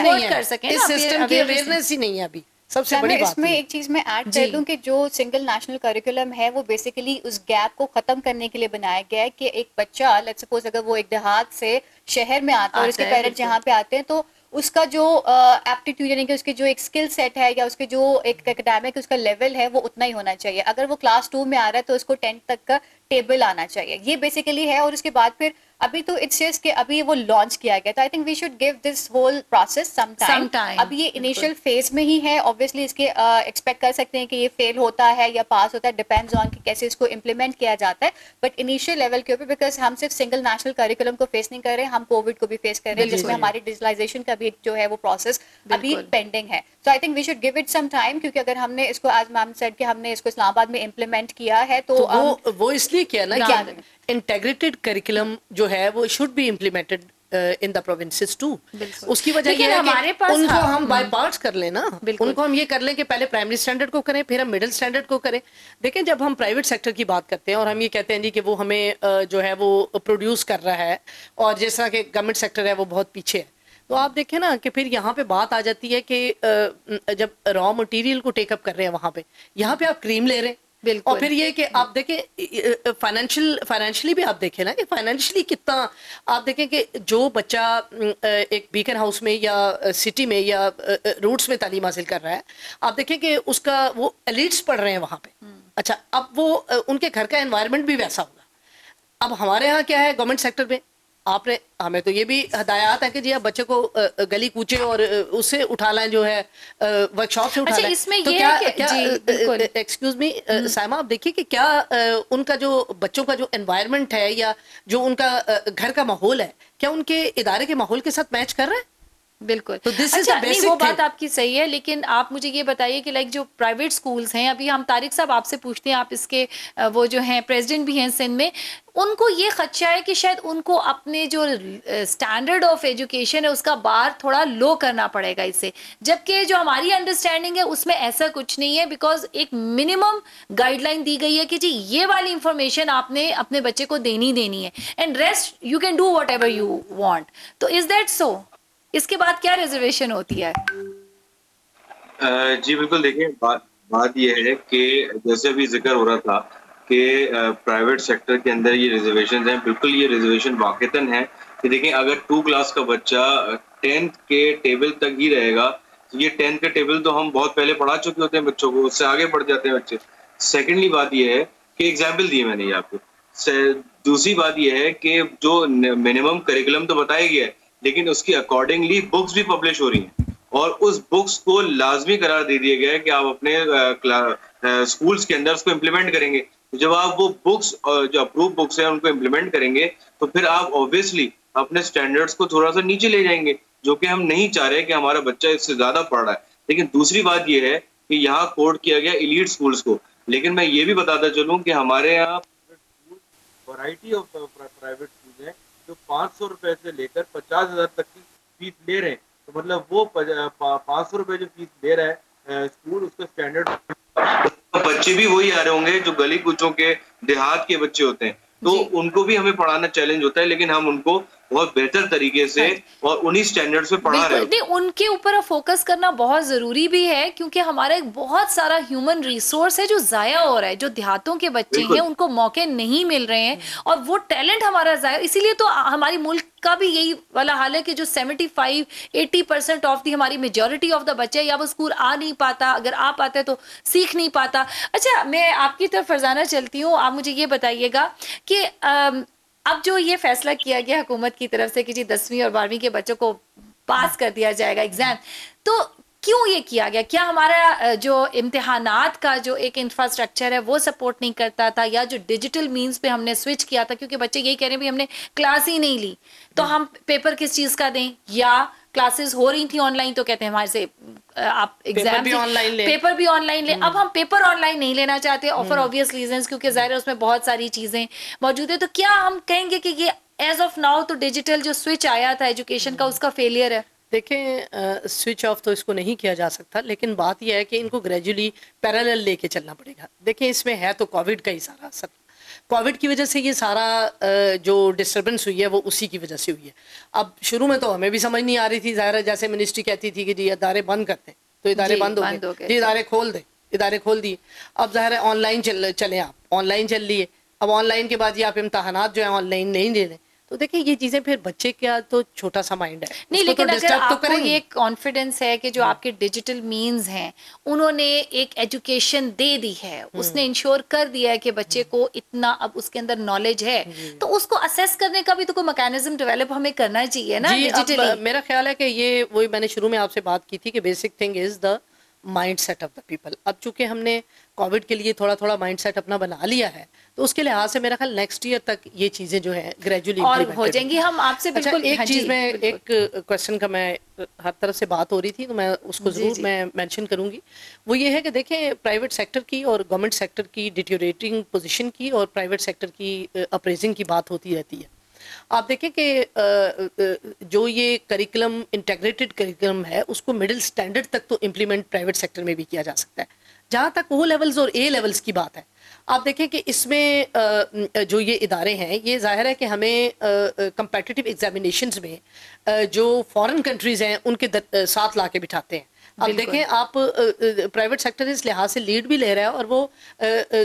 इस सिस्टम की अवेयरनेस ही नहीं है अभी। सबसे बड़ी बात इसमें एक चीज़ में ऐड कर दूँ कि जो सिंगल नेशनल करिकुलम है वो बेसिकली उस गैप को खत्म करने के लिए बनाया गया है कि एक बच्चा लेट्स सपोज़ अगर वो एक देहात से शहर में आता है और उसके पेरेंट्स यहाँ पे आते हैं तो उसका जो एप्टीट्यूड यानी कि उसकी जो एक स्किल सेट है या उसके जो एक एकेडमिक उसका लेवल है वो उतना ही होना चाहिए। अगर वो क्लास टू में आ रहा है तो उसको टेंथ तक का टेबल आना चाहिए। ये बेसिकली है और उसके बाद फिर अभी तो इट्स जस्ट कि अभी वो लॉन्च किया गया तो I think we should give this whole process some time अभी ये इनिशियल फ़ेज़ में ही है। ऑब्वियसली इसके एक्सपेक्ट uh, कर सकते हैं कि ये फेल होता है या पास होता है। डिपेंड्स ऑन कि कैसे इसको इम्प्लीमेंट किया जाता है। बट इनिशियल लेवल के ऊपर बिकॉज़ हम सिर्फ़ सिंगल नेशनल करिकुलम को फेस नहीं कर रहे हम कोविड को भी फेस कर रहे हैं जिसमें हमारी डिजिटलाइजेशन का भी जो है वो प्रोसेस अभी पेंडिंग है। So I think we should give it some time क्योंकि अगर हमने इसको आज मैम सेड कि हमने इसको इस्लामाबाद में इम्प्लीमेंट किया है तो, तो वो वो इसलिए किया ना कि इंटेग्रेटेड करिकुलम जो है वो should be implemented in the provinces too उसकी वजह ये है हमारे पास उनको हाँ, हम बाय पार्ट्स कर लेना उनको हम ये कर लें कि पहले प्राइमरी स्टैंडर्ड को करें फिर हम मिडिल स्टैंडर्ड को करें। देखें जब हम प्राइवेट सेक्टर की बात करते हैं और हम ये कहते हैं जी कि वो हमें जो है वो प्रोड्यूस कर रहा है और जिस तरह के गवर्नमेंट सेक्टर है वो बहुत पीछे है। तो आप देखें ना कि फिर यहाँ पे बात आ जाती है कि जब रॉ मटेरियल को टेकअप कर रहे हैं वहाँ पे यहाँ पे आप क्रीम ले रहे हैं। बिल्कुल। और फिर ये कि आप देखें फाइनेंशियल फाइनेंशियली भी आप देखें ना कि फाइनेंशियली कितना आप देखें कि जो बच्चा एक बीकन हाउस में या सिटी में या रूट्स में तालीम हासिल कर रहा है आप देखें कि उसका वो एलिट्स पढ़ रहे हैं वहाँ पे। हम्म। अच्छा अब वो उनके घर का एनवायरनमेंट भी वैसा होगा। अब हमारे यहाँ क्या है गवर्नमेंट सेक्टर में? आपने हमें तो ये भी हदायत है कि जी आप बच्चे को गली कूचे और उससे उठा लें जो है वर्कशॉप से उठा अच्छा, इसमें तो ये क्या, क्या एक्सक्यूज मी साइमा आप देखिए कि क्या उनका जो बच्चों का जो एनवायरनमेंट है या जो उनका घर का माहौल है क्या उनके इदारे के माहौल के साथ मैच कर रहा है? बिल्कुल। तो दिस अच्छा, नहीं वो बात आपकी सही है लेकिन आप मुझे ये बताइए कि लाइक जो प्राइवेट स्कूल्स हैं अभी हम तारिक साहब आपसे पूछते हैं आप इसके वो जो हैं प्रेसिडेंट भी हैं सिंध में उनको ये खदशा है कि शायद उनको अपने जो स्टैंडर्ड ऑफ़ एजुकेशन है उसका बार थोड़ा लो करना पड़ेगा इससे जबकि जो हमारी अंडरस्टैंडिंग है उसमें ऐसा कुछ नहीं है बिकॉज़ एक मिनिमम गाइडलाइन दी गई है कि जी ये वाली इंफॉर्मेशन आपने अपने बच्चे को देनी देनी है। And rest you can do whatever you want तो इज़ दैट सो इसके बाद क्या रिजर्वेशन होती है? जी, बिल्कुल, देखिए बात बात यह है कि जैसे अभी ज़िक्र हो रहा था कि प्राइवेट सेक्टर के अंदर ये रिजर्वेशन है, बिल्कुल ये रिजर्वेशन वाकतन है कि देखिए, अगर टू क्लास का बच्चा टेंथ के टेबल तक ही रहेगा तो ये टेंथ के टेबल तो हम बहुत पहले पढ़ा चुके होते हैं बच्चों को, उससे आगे बढ़ जाते हैं बच्चे। सेकेंडली बात यह है कि एग्ज़ाम्पल दिए मैंने ये आपको। दूसरी बात यह है कि जो मिनिमम करिकुलम तो बताया गया है लेकिन उसकी अकॉर्डिंगली बुक्स भी पब्लिश हो रही हैं। और उस बुक्स को लाजमी करार दे दिया गया है कि आप अपने स्कूल्स के अंदर उसको इम्प्लीमेंट करेंगे। जब आप वो बुक्स जो अप्रूव बुक्स हैं, उनको इम्प्लीमेंट करेंगे तो फिर आप ऑब्वियसली अपने स्टैंडर्ड्स को थोड़ा सा नीचे ले जाएँगे, जो कि हम नहीं चाह रहे कि हमारा बच्चा इससे ज़्यादा पढ़ रहा है। लेकिन दूसरी बात यह है कि यहाँ कोड किया गया इलीट स्कूल्स को। लेकिन मैं ये भी बताता चलूँ कि हमारे यहाँ वराइटी ऑफ़ प्राइवेट स्कूल है। जो पाँच सौ रुपए से लेकर पचास हज़ार तक की फ़ीस ले रहे हैं तो मतलब वो पाँच सौ रुपए जो फ़ीस ले रहा है स्कूल उसका स्टैंडर्ड बच्चे भी वही आ रहे होंगे जो गली कुचों के देहात के बच्चे होते हैं। तो उनको भी हमें पढ़ाना चैलेंज होता है लेकिन हम उनको बहुत बेहतर तरीके से और उन्हीं स्टैंडर्ड पे पढ़ा रहे हैं। उनके ऊपर फोकस करना बहुत ज़रूरी भी है क्योंकि हमारा एक बहुत सारा ह्यूमन रिसोर्स है जो जाया हो रहा है जो देहातों के बच्चे हैं उनको मौके नहीं मिल रहे हैं और वो टैलेंट हमारा जाया इसीलिए तो हमारी मुल्क का भी यही वाला हाल है कि जो 75 80 परसेंट ऑफ़ दी हमारी मेजोरिटी ऑफ़ द बच्चे या वो स्कूल आ नहीं पाता अगर आ पाता है तो सीख नहीं पाता। अच्छा मैं आपकी तरफ़ फरजाना चलती हूँ। आप मुझे ये बताइएगा कि अब जो ये फैसला किया गया हुकूमत की तरफ़ से कि जी दसवीं और बारहवीं के बच्चों को पास कर दिया जाएगा एग्ज़ाम तो क्यों ये किया गया? क्या हमारा जो इम्तहानात का जो एक इंफ्रास्ट्रक्चर है वो सपोर्ट नहीं करता था? या जो डिजिटल मींस पे हमने स्विच किया था? क्योंकि बच्चे यही कह रहे हैं भी हमने क्लास ही नहीं ली। तो हम पेपर किस चीज़ का दें? या क्लासेस हो रही थी ऑनलाइन तो कहते हैं हमारे से आप एग्ज़ाम भी ऑनलाइन ले पेपर भी ऑनलाइन ले। अब हम्म। हम पेपर ऑनलाइन नहीं लेना चाहते और फॉर ऑब्वियस रीजन क्योंकि ज़ाहिर है उसमें बहुत सारी चीज़ें मौजूद है। तो क्या हम कहेंगे कि ये एज ऑफ़ नाउ तो डिजिटल जो स्विच आया था एजुकेशन का उसका फेलियर है? देखें स्विच ऑफ़ तो इसको नहीं किया जा सकता लेकिन बात यह है कि इनको ग्रेजुअली पैरेलल लेके चलना पड़ेगा। देखें इसमें है तो कोविड का ही सारा असर। कोविड की वजह से ये सारा जो डिस्टर्बेंस हुई है वो उसी की वजह से हुई है। अब शुरू में तो हमें भी समझ नहीं आ रही थी। ज़ाहिर जैसे मिनिस्ट्री कहती थी कि जी इदारे बंद करते हैं तो इदारे बंद हो गए। इदारे खोल दें इदारे खोल दिए। अब ज़ाहिर है ऑनलाइन चल चले आप ऑनलाइन चल लिए। अब ऑनलाइन के बाद ये आप इम्तहान जो है ऑनलाइन नहीं दे दें तो देखिए ये चीज़ें फिर बच्चे का तो छोटा सा माइंड है। नहीं तो लेकिन अगर disturb तो ये कॉन्फिडेंस है कि जो आपके डिजिटल मीन्स हैं उन्होंने एक एजुकेशन दे दी है हम्म। उसने इंश्योर कर दिया है कि बच्चे को इतना अब उसके अंदर नॉलेज है तो उसको असेस करने का भी तो कोई मैकेनिज्म डेवलप हमें करना चाहिए ना डिजिटली मेरा ख्याल है कि ये वही मैंने शुरू में आपसे बात की थी कि basic thing is the mind set of the people अब चूँकि हमने कोविड के लिए थोड़ा थोड़ा माइंड सेट अपना बना लिया है तो उसके लिहाज से मेरा ख्याल नेक्स्ट ईयर तक ये चीज़ें जो है ग्रेजुअली और हो जाएँगी। हम आपसे अच्छा एक हाँ चीज़ में। एक क्वेश्चन का मैं हर तरफ़ से बात हो रही थी तो मैं उसको ज़रूर मैं मेंशन करूँगी। वो ये है कि देखें प्राइवेट सेक्टर की और गवर्नमेंट सेक्टर की डिटोरेटिंग पोजिशन की और प्राइवेट सेक्टर की अप्रेजिंग की बात होती रहती है। आप देखें कि जो ये करिकुलम इंटेग्रेटेड करिकुलम है, उसको मिडिल स्टैंडर्ड तक तो इम्प्लीमेंट प्राइवेट सेक्टर में भी किया जा सकता है। जहाँ तक ओ लेवल्स और ए लेवल्स की बात है, आप देखें कि इसमें जो ये इदारे हैं, ये ज़ाहिर है कि हमें कंपेटिटिव एग्जामिनेशंस में जो फॉरेन कंट्रीज़ हैं, उनके साथ ला के बिठाते हैं। अब देखें आप प्राइवेट सेक्टर इस लिहाज से लीड भी ले रहा है और वो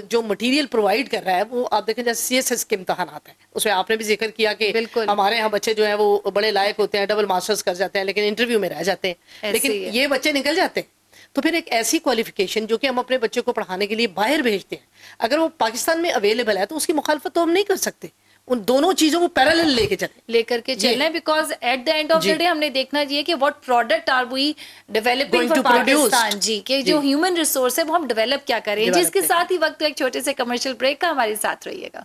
जो मटेरियल प्रोवाइड कर रहा है वो आप देखें जैसे सी एस एस के इम्तहान है। उसमें आपने भी ज़िक्र किया कि। हमारे यहाँ बच्चे जो है वो बड़े लायक होते हैं डबल मास्टर्स कर जाते हैं लेकिन इंटरव्यू में रह जाते हैं। लेकिन ये बच्चे निकल जाते हैं। तो फिर एक ऐसी क्वालिफिकेशन जो कि हम अपने बच्चे को पढ़ाने के लिए बाहर भेजते हैं। अगर वो पाकिस्तान में अवेलेबल है तो उसकी मुखालफत तो हम नहीं कर सकते। उन दोनों चीज़ों को पैरल लेके चले लेकर के चलना है because at the end of the day हमने देखना चाहिए कि what product are we developing to for Pakistan जी के जो ह्यूमन रिसोर्स है वो हम डेवलप क्या करें? जिसके साथ ही वक्त एक छोटे से कमर्शियल ब्रेक का हमारे साथ रहिएगा।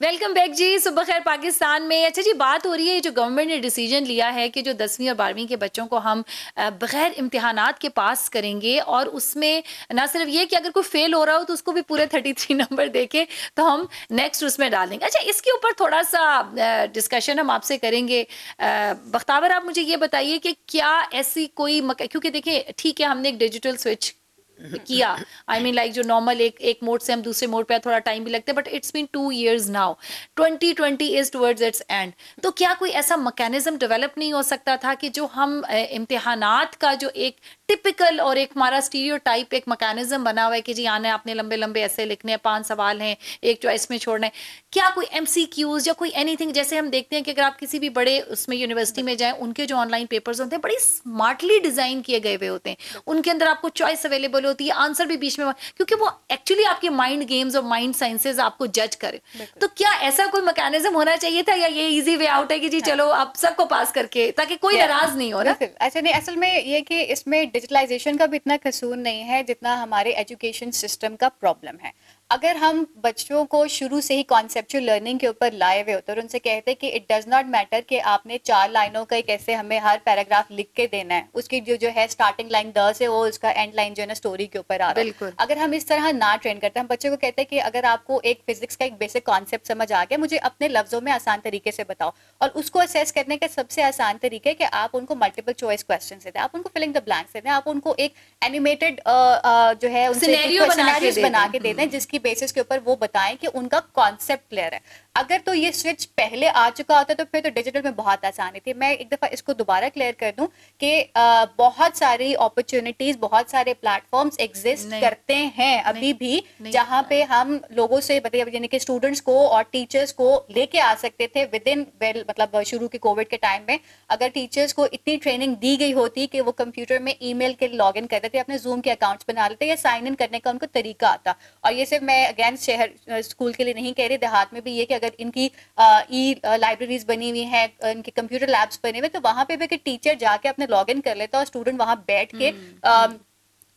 वेलकम बैक जी, सुबह खैर पाकिस्तान में। अच्छा जी, बात हो रही है जो गवर्नमेंट ने डिसीज़न लिया है कि जो दसवीं और बारहवीं के बच्चों को हम बगैर इम्तिहानात के पास करेंगे और उसमें ना सिर्फ़ ये कि अगर कोई फेल हो रहा हो तो उसको भी पूरे थर्टी थ्री नंबर दे के तो हम नेक्स्ट उसमें डाल देंगे। अच्छा इसके ऊपर थोड़ा सा डिस्कशन हम आपसे करेंगे। बख्तावर, आप मुझे ये बताइए कि क्या ऐसी कोई मक... क्योंकि देखिए, ठीक है, हमने एक डिजिटल स्विच किया। आई मीन लाइक जो नॉर्मल एक एक मोड से हम दूसरे मोड पे थोड़ा टाइम भी लगता है but it's been two years now 2020 is towards its end तो क्या कोई ऐसा मकैनिज्म डेवलप नहीं हो सकता था कि जो हम इम्तहानात का जो एक टिपिकल और एक हमारा स्टीरियो टाइप एक मैकेनिज्म बना हुआ है कि जी आने आपने लंबे लंबे ऐसे लिखने हैं पाँच सवाल हैं एक चॉइस में छोड़ना है। क्या कोई एम या कोई एनीथिंग जैसे हम देखते हैं कि अगर आप किसी भी बड़े उसमें यूनिवर्सिटी में जाएँ उनके जो ऑनलाइन पेपर्स होते हैं बड़ी स्मार्टली डिज़ाइन किए गए हुए होते हैं। उनके अंदर आपको चॉइस अवेलेबल होती है आंसर भी बीच में क्योंकि वो एक्चुअली आपके माइंड गेम्स और माइंड साइंसेज आपको जज करे। तो क्या ऐसा कोई मैकेनिज्म होना चाहिए था या ये इजी वे आउट है कि जी चलो आप सबको पास करके ताकि कोई. नाराज़ नहीं हो ना? बिल्कुल। अच्छा नहीं असल में ये कि इसमें डिजिटलाइजेशन का भी इतना कसूर नहीं है जितना हमारे एजुकेशन सिस्टम का प्रॉब्लम है। अगर हम बच्चों को शुरू से ही कॉन्सेप्चुअल लर्निंग के ऊपर लाए हुए होते और उनसे कहते कि इट डज नॉट मैटर कि आपने चार लाइनों का एक ऐसे हमें हर पैराग्राफ लिख के देना है उसकी जो जो है स्टार्टिंग लाइन द से वो उसका एंड लाइन जो है ना स्टोरी के ऊपर आ रहा है अगर हम इस तरह ना ट्रेन करते हम बच्चों को कहते हैं कि अगर आपको एक फिजिक्स का एक बेसिक कॉन्सेप्ट समझ आ गया मुझे अपने लफ्जों में आसान तरीके से बताओ और उसको असेस करने का सबसे आसान तरीका है कि आप उनको मल्टीपल चॉइस क्वेश्चन देते हैं आप उनको फिलिंग द ब्लैंक्स देते हैं आप उनको एक एनिमेटेड जो है उनसे बना। के देते हैं जिसकी बेसिस के ऊपर वो बताएँ कि उनका कॉन्सेप्ट क्लियर है। अगर तो ये स्विच पहले आ चुका होता तो फिर तो डिजिटल में बहुत आसानी थी। मैं एक दफ़ा इसको दोबारा क्लियर कर दूँ कि बहुत सारी अपॉर्चुनिटीज़ बहुत सारे प्लेटफॉर्म्स एग्जिस्ट करते हैं अभी भी जहाँ पे हम लोगों से मतलब यानी कि स्टूडेंट्स को और टीचर्स को लेके आ सकते थे विद इन वेल मतलब शुरू के कोविड के टाइम में। अगर टीचर्स को इतनी ट्रेनिंग दी गई होती कि वो कंप्यूटर में ईमेल के लॉग इन करते थे अपने जूम के अकाउंट्स बना लेते या साइन इन करने का उनको तरीका आता। और ये सिर्फ़ मैं अगेन शहर स्कूल के लिए नहीं कह रही देहात में भी ये कि अगर इनकी ई लाइब्रेरीज बनी हुई हैं इनके कंप्यूटर लैब्स बने हुए तो वहाँ पे भी कि टीचर जाके अपने लॉग इन कर लेता और स्टूडेंट वहाँ बैठ के अ,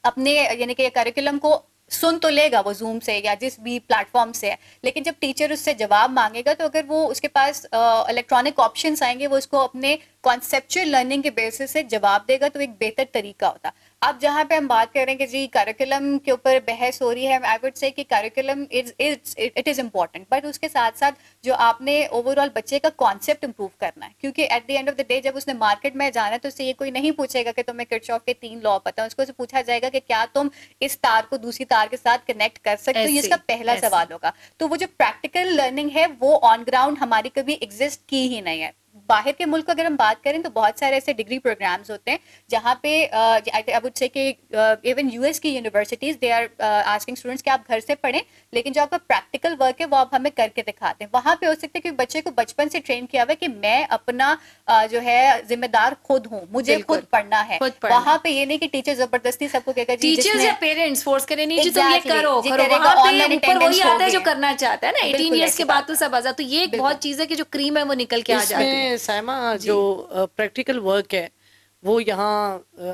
अपने यानी कि करिकुलम को सुन तो लेगा वो जूम से या जिस भी प्लेटफॉर्म से। है लेकिन जब टीचर उससे जवाब मांगेगा तो अगर वो उसके पास इलेक्ट्रॉनिक ऑप्शंस आएँगे वो उसको अपने कॉन्सेप्चुअल लर्निंग के बेसिस से जवाब देगा तो एक बेहतर तरीका होता। अब जहाँ पे हम बात करें कि जी करिकुलम के ऊपर बहस हो रही है आई वुड से कि curriculum is is it is important but उसके साथ साथ जो आपने ओवरऑल बच्चे का कॉन्सेप्ट इम्प्रूव करना है क्योंकि at the end of the day जब उसने मार्केट में जाना है तो उससे ये कोई नहीं पूछेगा कि तुम्हें किरचॉफ के तीन लॉ पता है उसको से पूछा जाएगा कि क्या तुम इस तार को दूसरी तार के साथ कनेक्ट कर सकते हो? ये इसका पहला सवाल होगा। तो वो जो प्रैक्टिकल लर्निंग है वो ऑन ग्राउंड हमारी कभी एग्जिस्ट की ही नहीं है। बाहर के मुल्क अगर हम बात करें तो बहुत सारे ऐसे डिग्री प्रोग्राम्स होते हैं जहाँ पे आई वुड से कि इवन यूएस की universities they are asking students कि आप घर से पढ़ें लेकिन जो आपका प्रैक्टिकल वर्क है वो आप हमें करके दिखाते हैं। वहाँ पे हो सकता है कि बच्चे को बचपन से ट्रेन किया हुआ है कि मैं अपना uh, जो है जिम्मेदार खुद हूँ मुझे खुद पढ़ना है। वहाँ पे ये नहीं कि टीचर ज़बरदस्ती सबको कहकर टीचर्स या पेरेंट्स फोर्स करें नहीं exactly, तुम ये करो करो। ऊपर वही आता है जो करना चाहता है ना एटीन ईयर्स के बाद तो सब आज़ाद तो ये एक बहुत चीज़ है कि जो क्रीम है वो निकल के आ जाती है। साइमा जो। प्रैक्टिकल वर्क है वो यहाँ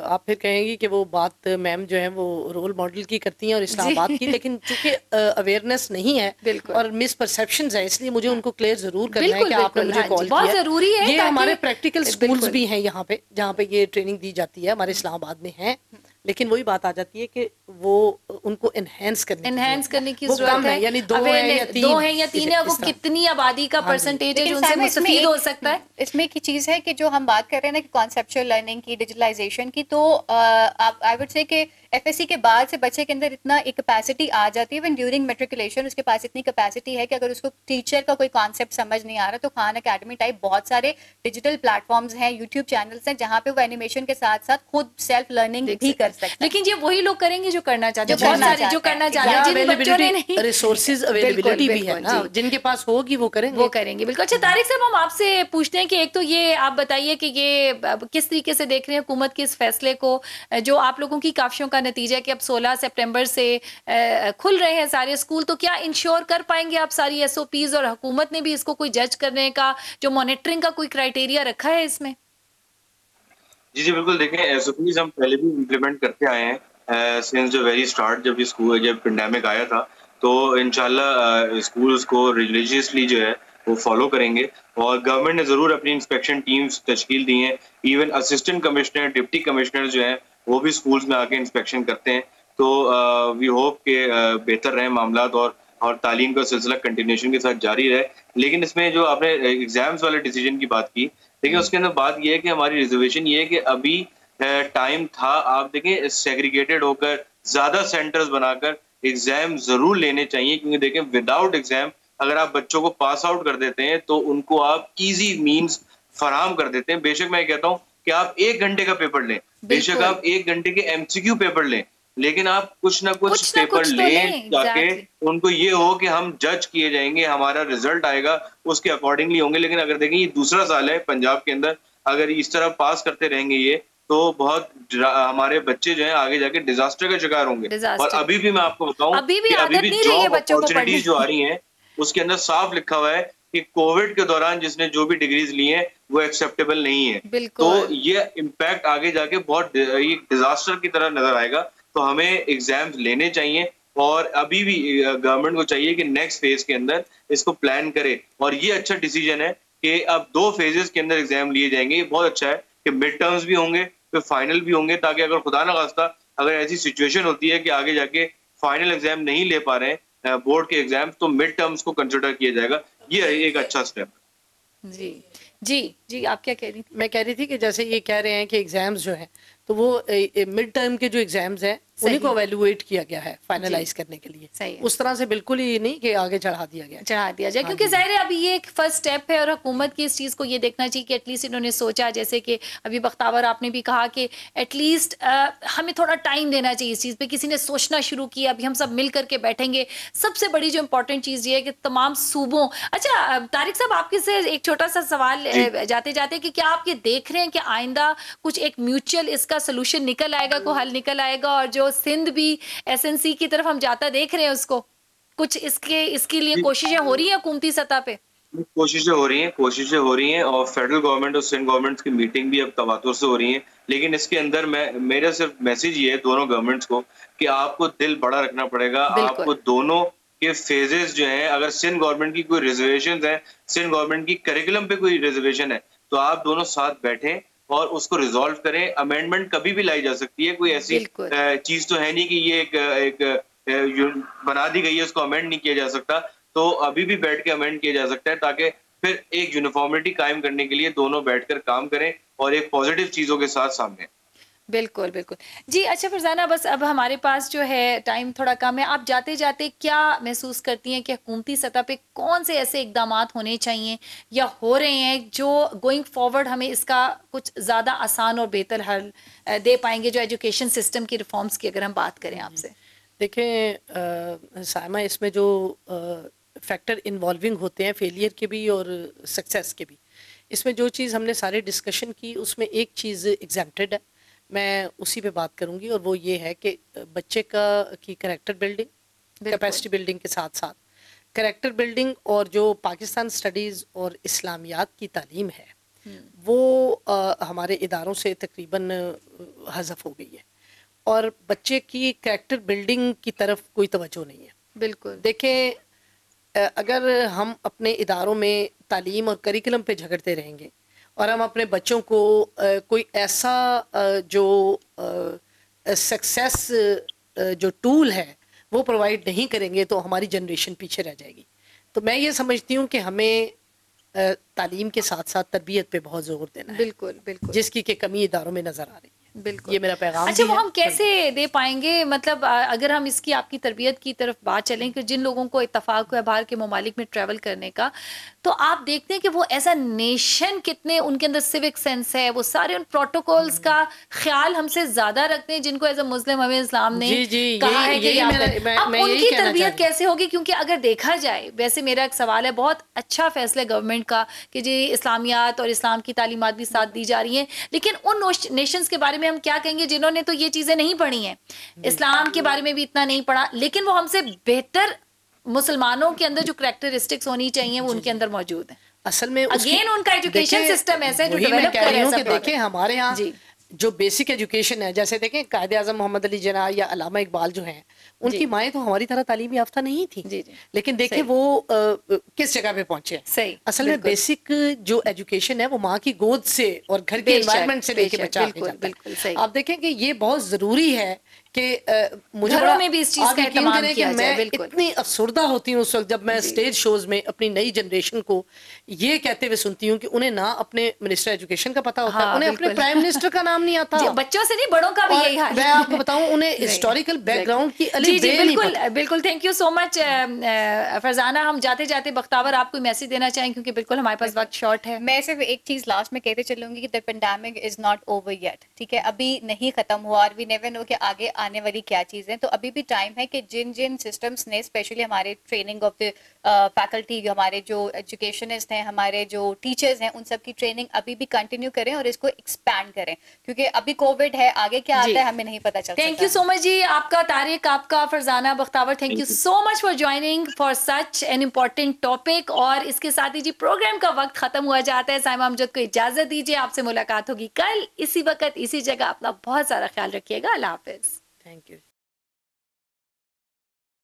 आप फिर कहेंगी कि वो बात मैम जो है वो रोल मॉडल की करती हैं और इस्लामाबाद की लेकिन चूँकि अवेयरनेस नहीं है और मिस परसेप्शन है इसलिए मुझे उनको क्लियर ज़रूर करना है कि आपने मुझे कॉल हाँ किया। ज़रूरी है ये हमारे प्रैक्टिकल स्कूल्स भी हैं यहाँ पे जहाँ पे ये ट्रेनिंग दी जाती है हमारे इस्लामाबाद में है। लेकिन वही बात आ जाती है कि वो उनको एनहेंस करने एनहेंस करने की ज़रूरत है यानी दो है या तीन दो है या तीन है वो कितनी आबादी का परसेंटेज हाँ है जो उनसे मुस्तफीद हो सकता है? इसमें एक चीज़ है कि जो हम बात कर रहे हैं ना कि कॉन्सेप्चुअल लर्निंग की डिजिटलाइजेशन की तो आई वुड से कि एफएससी के बाद से बच्चे के अंदर इतना एक कैपेसिटी आ जाती है ड्यूरिंग मेट्रिकुलेशन उसके पास इतनी कैपेसिटी है कि अगर उसको टीचर का कोई कॉन्सेप्ट समझ नहीं आ रहा तो खान अकेडमी टाइप बहुत सारे डिजिटल प्लेटफॉर्म्स हैं यूट्यूब चैनल्स हैं जहाँ पे वो एनिमेशन के साथ साथ खुद सेल्फ लर्निंग भी कर सकते हैं। लेकिन ये वही लोग करेंगे जो करना चाहते हैं बहुत सारे जो करना चाहते हैं रिसोर्सेज अवेलेबिलिटी भी है। ना जिनके पास होगी वो करेंगे। वो करेंगे बिल्कुल। अच्छा तारिक साहब हम आपसे पूछते हैं कि एक तो ये आप बताइए कि ये किस तरीके से देख रहे हैं हुकूमत के इस फैसले को जो आप लोगों की काफियों का नतीजा है कि अब 16 सितंबर से खुल रहे हैं सारे स्कूल तो क्या इंश्योर कर पाएँगे आप सारी एसओपीज और हुकूमत ने भी इसको कोई जज करने का, जो मॉनिटरिंग का कोई क्राइटेरिया रखा है इसमें? जी जी, बिल्कुल। देखें एसओपीज हम पहले भी इम्प्लीमेंट करते आए हैं सिंस जो वेरी स्टार्ट जब स्कूल जब पेंडेमिक आया था तो इनशाला स्कूल्स को रिलीजियसली जो है, वो फॉलो करेंगे। और गवर्नमेंट ने ज़रूर अपनी इंस्पेक्शन टीम्स तश्कील दी हैं। Even assistant commissioner deputy commissioner जो है वो भी स्कूल्स में आके इंस्पेक्शन करते हैं। तो वी होप के बेहतर रहे मामला और और तालीम का सिलसिला कंटिन्यूशन के साथ जारी रहे। लेकिन इसमें जो आपने एग्ज़ाम्स वाले डिसीज़न की बात की, देखिए उसके अंदर बात यह है कि हमारी रिजर्वेशन ये है कि अभी टाइम था। आप देखें सेग्रीगेटेड होकर, ज़्यादा सेंटर्स बनाकर एग्ज़ाम ज़रूर लेने चाहिए, क्योंकि देखें विदाउट एग्ज़ाम अगर आप बच्चों को पास आउट कर देते हैं तो उनको आप इजी मींस फराम कर देते हैं। बेशक मैं कहता हूँ कि आप एक घंटे का पेपर लें। बेशक आप एक घंटे के एमसीक्यू पेपर लें लेकिन आप कुछ ना कुछ, कुछ पेपर कुछ लें तो जाके उनको ये हो कि हम जज किए जाएँगे हमारा रिज़ल्ट आएगा उसके अकॉर्डिंगली होंगे। लेकिन अगर देखें ये दूसरा साल है पंजाब के अंदर अगर इस तरह पास करते रहेंगे ये तो बहुत हमारे बच्चे जो है आगे जाके डिजास्टर का शिकार होंगे। और अभी भी मैं आपको बताऊँ अभी भी अभी भी जॉब अपॉर्चुनिटीज़ जो आ रही है उसके अंदर साफ़ लिखा हुआ है कि कोविड के दौरान जिसने जो भी डिग्रीज ली हैं वो एक्सेप्टेबल नहीं है। तो ये इम्पैक्ट आगे जाके बहुत डिजास्टर की तरह नज़र आएगा। तो हमें एग्ज़ाम्स लेने चाहिए और अभी भी गवर्नमेंट को चाहिए कि नेक्स्ट फ़ेज़ के अंदर इसको प्लान करे। और ये अच्छा डिसीज़न है कि अब दो फेजेस के अंदर एग्ज़ाम लिए जाएँगे। ये बहुत अच्छा है कि मिड टर्म्स भी होंगे फिर फाइनल भी होंगे ताकि अगर खुदा ना खास्ता अगर ऐसी सिचुएशन होती है कि आगे जाके फाइनल एग्ज़ाम नहीं ले पा रहे हैं बोर्ड के एग्ज़ाम तो मिड टर्म्स को कंसिडर किया जाएगा। ये एक अच्छा स्टेप जी। जी जी, आप क्या कह रही, मैं कह रही थी कि जैसे ये कह रहे हैं कि एग्ज़ाम्स जो है तो वो मिड टर्म के जो एग्ज़ाम्स हैं उन्हीं को एवेलुएट किया गया है फाइनलाइज करने के लिए। सही उस तरह से बिल्कुल ही नहीं कि आगे चढ़ा दिया गया। चढ़ा दिया जाए हाँ क्योंकि ज़ाहिर है अभी ये एक फ़र्स्ट स्टेप है और हुकूमत की इस चीज़ को ये देखना चाहिए कि एटलीस्ट इन्होंने सोचा जैसे कि अभी बख्तावर आपने भी कहा कि एटलीस्ट हमें थोड़ा टाइम देना चाहिए इस चीज़ पे। किसी ने सोचना शुरू किया अभी हम सब मिल करके बैठेंगे। सबसे बड़ी जो इंपॉर्टेंट चीज़ ये है कि तमाम सूबों अच्छा तारिक साहब आपके से एक छोटा सा सवाल जाते जाते कि क्या आप ये देख रहे हैं कि आइंदा कुछ एक म्यूचुअल इसका सोल्यूशन निकल आएगा को हल निकल आएगा और जो सिंध भी एसएनसी की तरफ़ हम जाता देख रहे हैं उसको। कुछ इसके इसके लिए कोशिशें हो रही हैं हुकूमती सतह पे? कोशिशें हो रही हैं कोशिशें हो रही हैं और फेडरल गवर्नमेंट और स्टेट गवर्नमेंट की मीटिंग भी अब तवातुर से हो रही है। लेकिन इसके अंदर मैं मेरा सिर्फ़ मैसेज ये है दोनों गवर्नमेंट्स को कि आपको दिल बड़ा रखना पड़ेगा। आपको दोनों के फेजेस जो हैं अगर सिंध गवर्नमेंट की कोई रिजर्वेशन है सिंध गवर्नमेंट की करिकुलम पे कोई रिजर्वेशन है तो आप दोनों साथ बैठे और उसको रिजोल्व करें। अमेंडमेंट कभी भी लाई जा सकती है। कोई ऐसी चीज़ तो है नहीं कि ये एक, एक बना दी गई है उसको अमेंड नहीं किया जा सकता। तो अभी भी बैठ के अमेंड किया जा सकता है ताकि फिर एक यूनिफॉर्मिटी कायम करने के लिए दोनों बैठकर काम करें और एक पॉजिटिव चीज़ों के साथ सामने बिल्कुल बिल्कुल। जी अच्छा फरजाना, बस अब हमारे पास जो है टाइम थोड़ा कम है। आप जाते जाते क्या महसूस करती हैं कि हुकूमती सतह पे कौन से ऐसे इकदाम होने चाहिए या हो रहे हैं जो गोइंग फॉरवर्ड हमें इसका कुछ ज़्यादा आसान और बेहतर हल दे पाएँगे जो एजुकेशन सिस्टम की रिफॉर्म्स की अगर हम बात करें आपसे? देखें सामा इसमें जो फैक्टर इन्वॉल्विंग होते हैं फेलियर के भी और सक्सेस के भी, इसमें जो चीज़ हमने सारे डिस्कशन की, उसमें एक चीज़ एग्जाम्प्टेड है। मैं उसी पे बात करूँगी और वो ये है कि बच्चे का की करेक्टर बिल्डिंग कैपेसिटी बिल्डिंग के साथ साथ। करेक्टर बिल्डिंग और जो पाकिस्तान स्टडीज़ और इस्लामियात की तालीम है हम्म। वो आ, हमारे इदारों से तकरीबन हजफ हो गई है। और बच्चे की करेक्टर बिल्डिंग की तरफ़ कोई तवज्जो नहीं है। बिल्कुल। देखें अगर हम अपने इदारों में तालीम और करिकुलम पे झगड़ते रहेंगे और हम अपने बच्चों को कोई ऐसा जो सक्सेस जो टूल है वो प्रोवाइड नहीं करेंगे तो हमारी जनरेशन पीछे रह जाएगी। तो मैं ये समझती हूँ कि हमें तालीम के साथ साथ तरबियत पे बहुत ज़ोर देना बिल्कुल बिल्कुल। जिसकी के कमी इदारों में नज़र आ रही है। बिल्कुल। ये मेरा पैगाम अच्छा वो हम कैसे दे पाएँगे? मतलब अगर हम इसकी आपकी तरबियत की तरफ़ बात चलें कि जिन लोगों को इतफाक है बाहर के ममालिक में ट्रैवल करने का तो आप देखते हैं कि वो एज अ नेशन कितने उनके अंदर सिविक सेंस है वो सारे उन प्रोटोकॉल्स का ख्याल हमसे ज़्यादा रखते हैं जिनको एज अ मुस्लिम हमें इस्लाम ने जी, जी, कहा है कि अब उनकी तरबियत कैसे होगी? क्योंकि अगर देखा जाए वैसे मेरा एक सवाल है बहुत अच्छा फैसला गवर्नमेंट का कि जी इस्लामियात और इस्लाम की तालीमत भी साथ दी जा रही है लेकिन उन नेशंस के बारे में हम क्या कहेंगे जिन्होंने तो ये चीज़ें नहीं पढ़ी हैं। इस्लाम के बारे में भी इतना नहीं पढ़ा लेकिन वो हमसे बेहतर मुसलमानों के अंदर जो करेक्टरिस्टिक्स होनी चाहिए वो उनके अंदर मौजूद है। असल में अगेन उनका एजुकेशन सिस्टम ऐसा है जो डेवलप कर रहे हैं देखिए हमारे यहाँ जो बेसिक एजुकेशन है जैसे देखें कायदे आज़म मोहम्मद अली जना या अलामा इकबाल जो हैं उनकी माएँ तो हमारी तरह तालीम याफ्ता नहीं थी। जी जी। लेकिन देखें वो आ, किस जगह पे पहुँचे सही असल में बेसिक जो एजुकेशन है वो माँ की गोद से और घर के एनवायरमेंट से लेके बच्चा आप देखें कि ये बहुत ज़रूरी है कि मुझे घरों में भी इस चीज़ का एहतमाम किया मैं इतनी अफसरदा होती हूँ उस वक्त जब मैं स्टेज शोज़ में अपनी नई जनरेशन को ये कहते हुए सुनती हूँ कि उन्हें ना अपने मिनिस्टर एजुकेशन का पता होता है हाँ, उन्हें अपने प्राइम मिनिस्टर का नाम नहीं आता। बच्चों से नहीं बड़ों का भी यही हाल। मैं आपको बताऊँ उन्हें हिस्टोरिकल बैकग्राउंड की जी बिल्कुल बिल्कुल thank you so much Farzana. हम जाते जाते बख्तावर आपको मैसेज देना चाहें क्योंकि बिल्कुल हमारे पास वक्त शॉर्ट है। मैं सिर्फ़ एक चीज़ लास्ट में कहते चलूँगी कि the pandemic is not over yet ठीक है? अभी नहीं खत्म हुआ और वी नेवर नो कि आगे आने वाली क्या चीज़? है तो अभी भी टाइम है कि जिन जिन सिस्टम्स ने स्पेशली हमारे ट्रेनिंग ऑफ़ द फैकल्टी हमारे जो एजुकेशनिस्ट हैं हमारे जो टीचर्स हैं उन सब की ट्रेनिंग अभी भी कंटिन्यू करें और इसको एक्सपैंड करें। क्योंकि अभी कोविड है आगे क्या आता है हमें नहीं पता चलता थैंक यू सो मच जी। आपका तारिक आपका Farzana Bakhtawar thank you so much for joining for such an important topic और इसके साथ ही जी प्रोग्राम का वक्त खत्म हुआ जाता है। साइमा अमजद को इजाज़त दीजिए। आपसे मुलाकात होगी कल। इसी वक्त इसी जगह अपना बहुत सारा ख्याल रखिएगा। अल्लाह हाफिज। Thank you.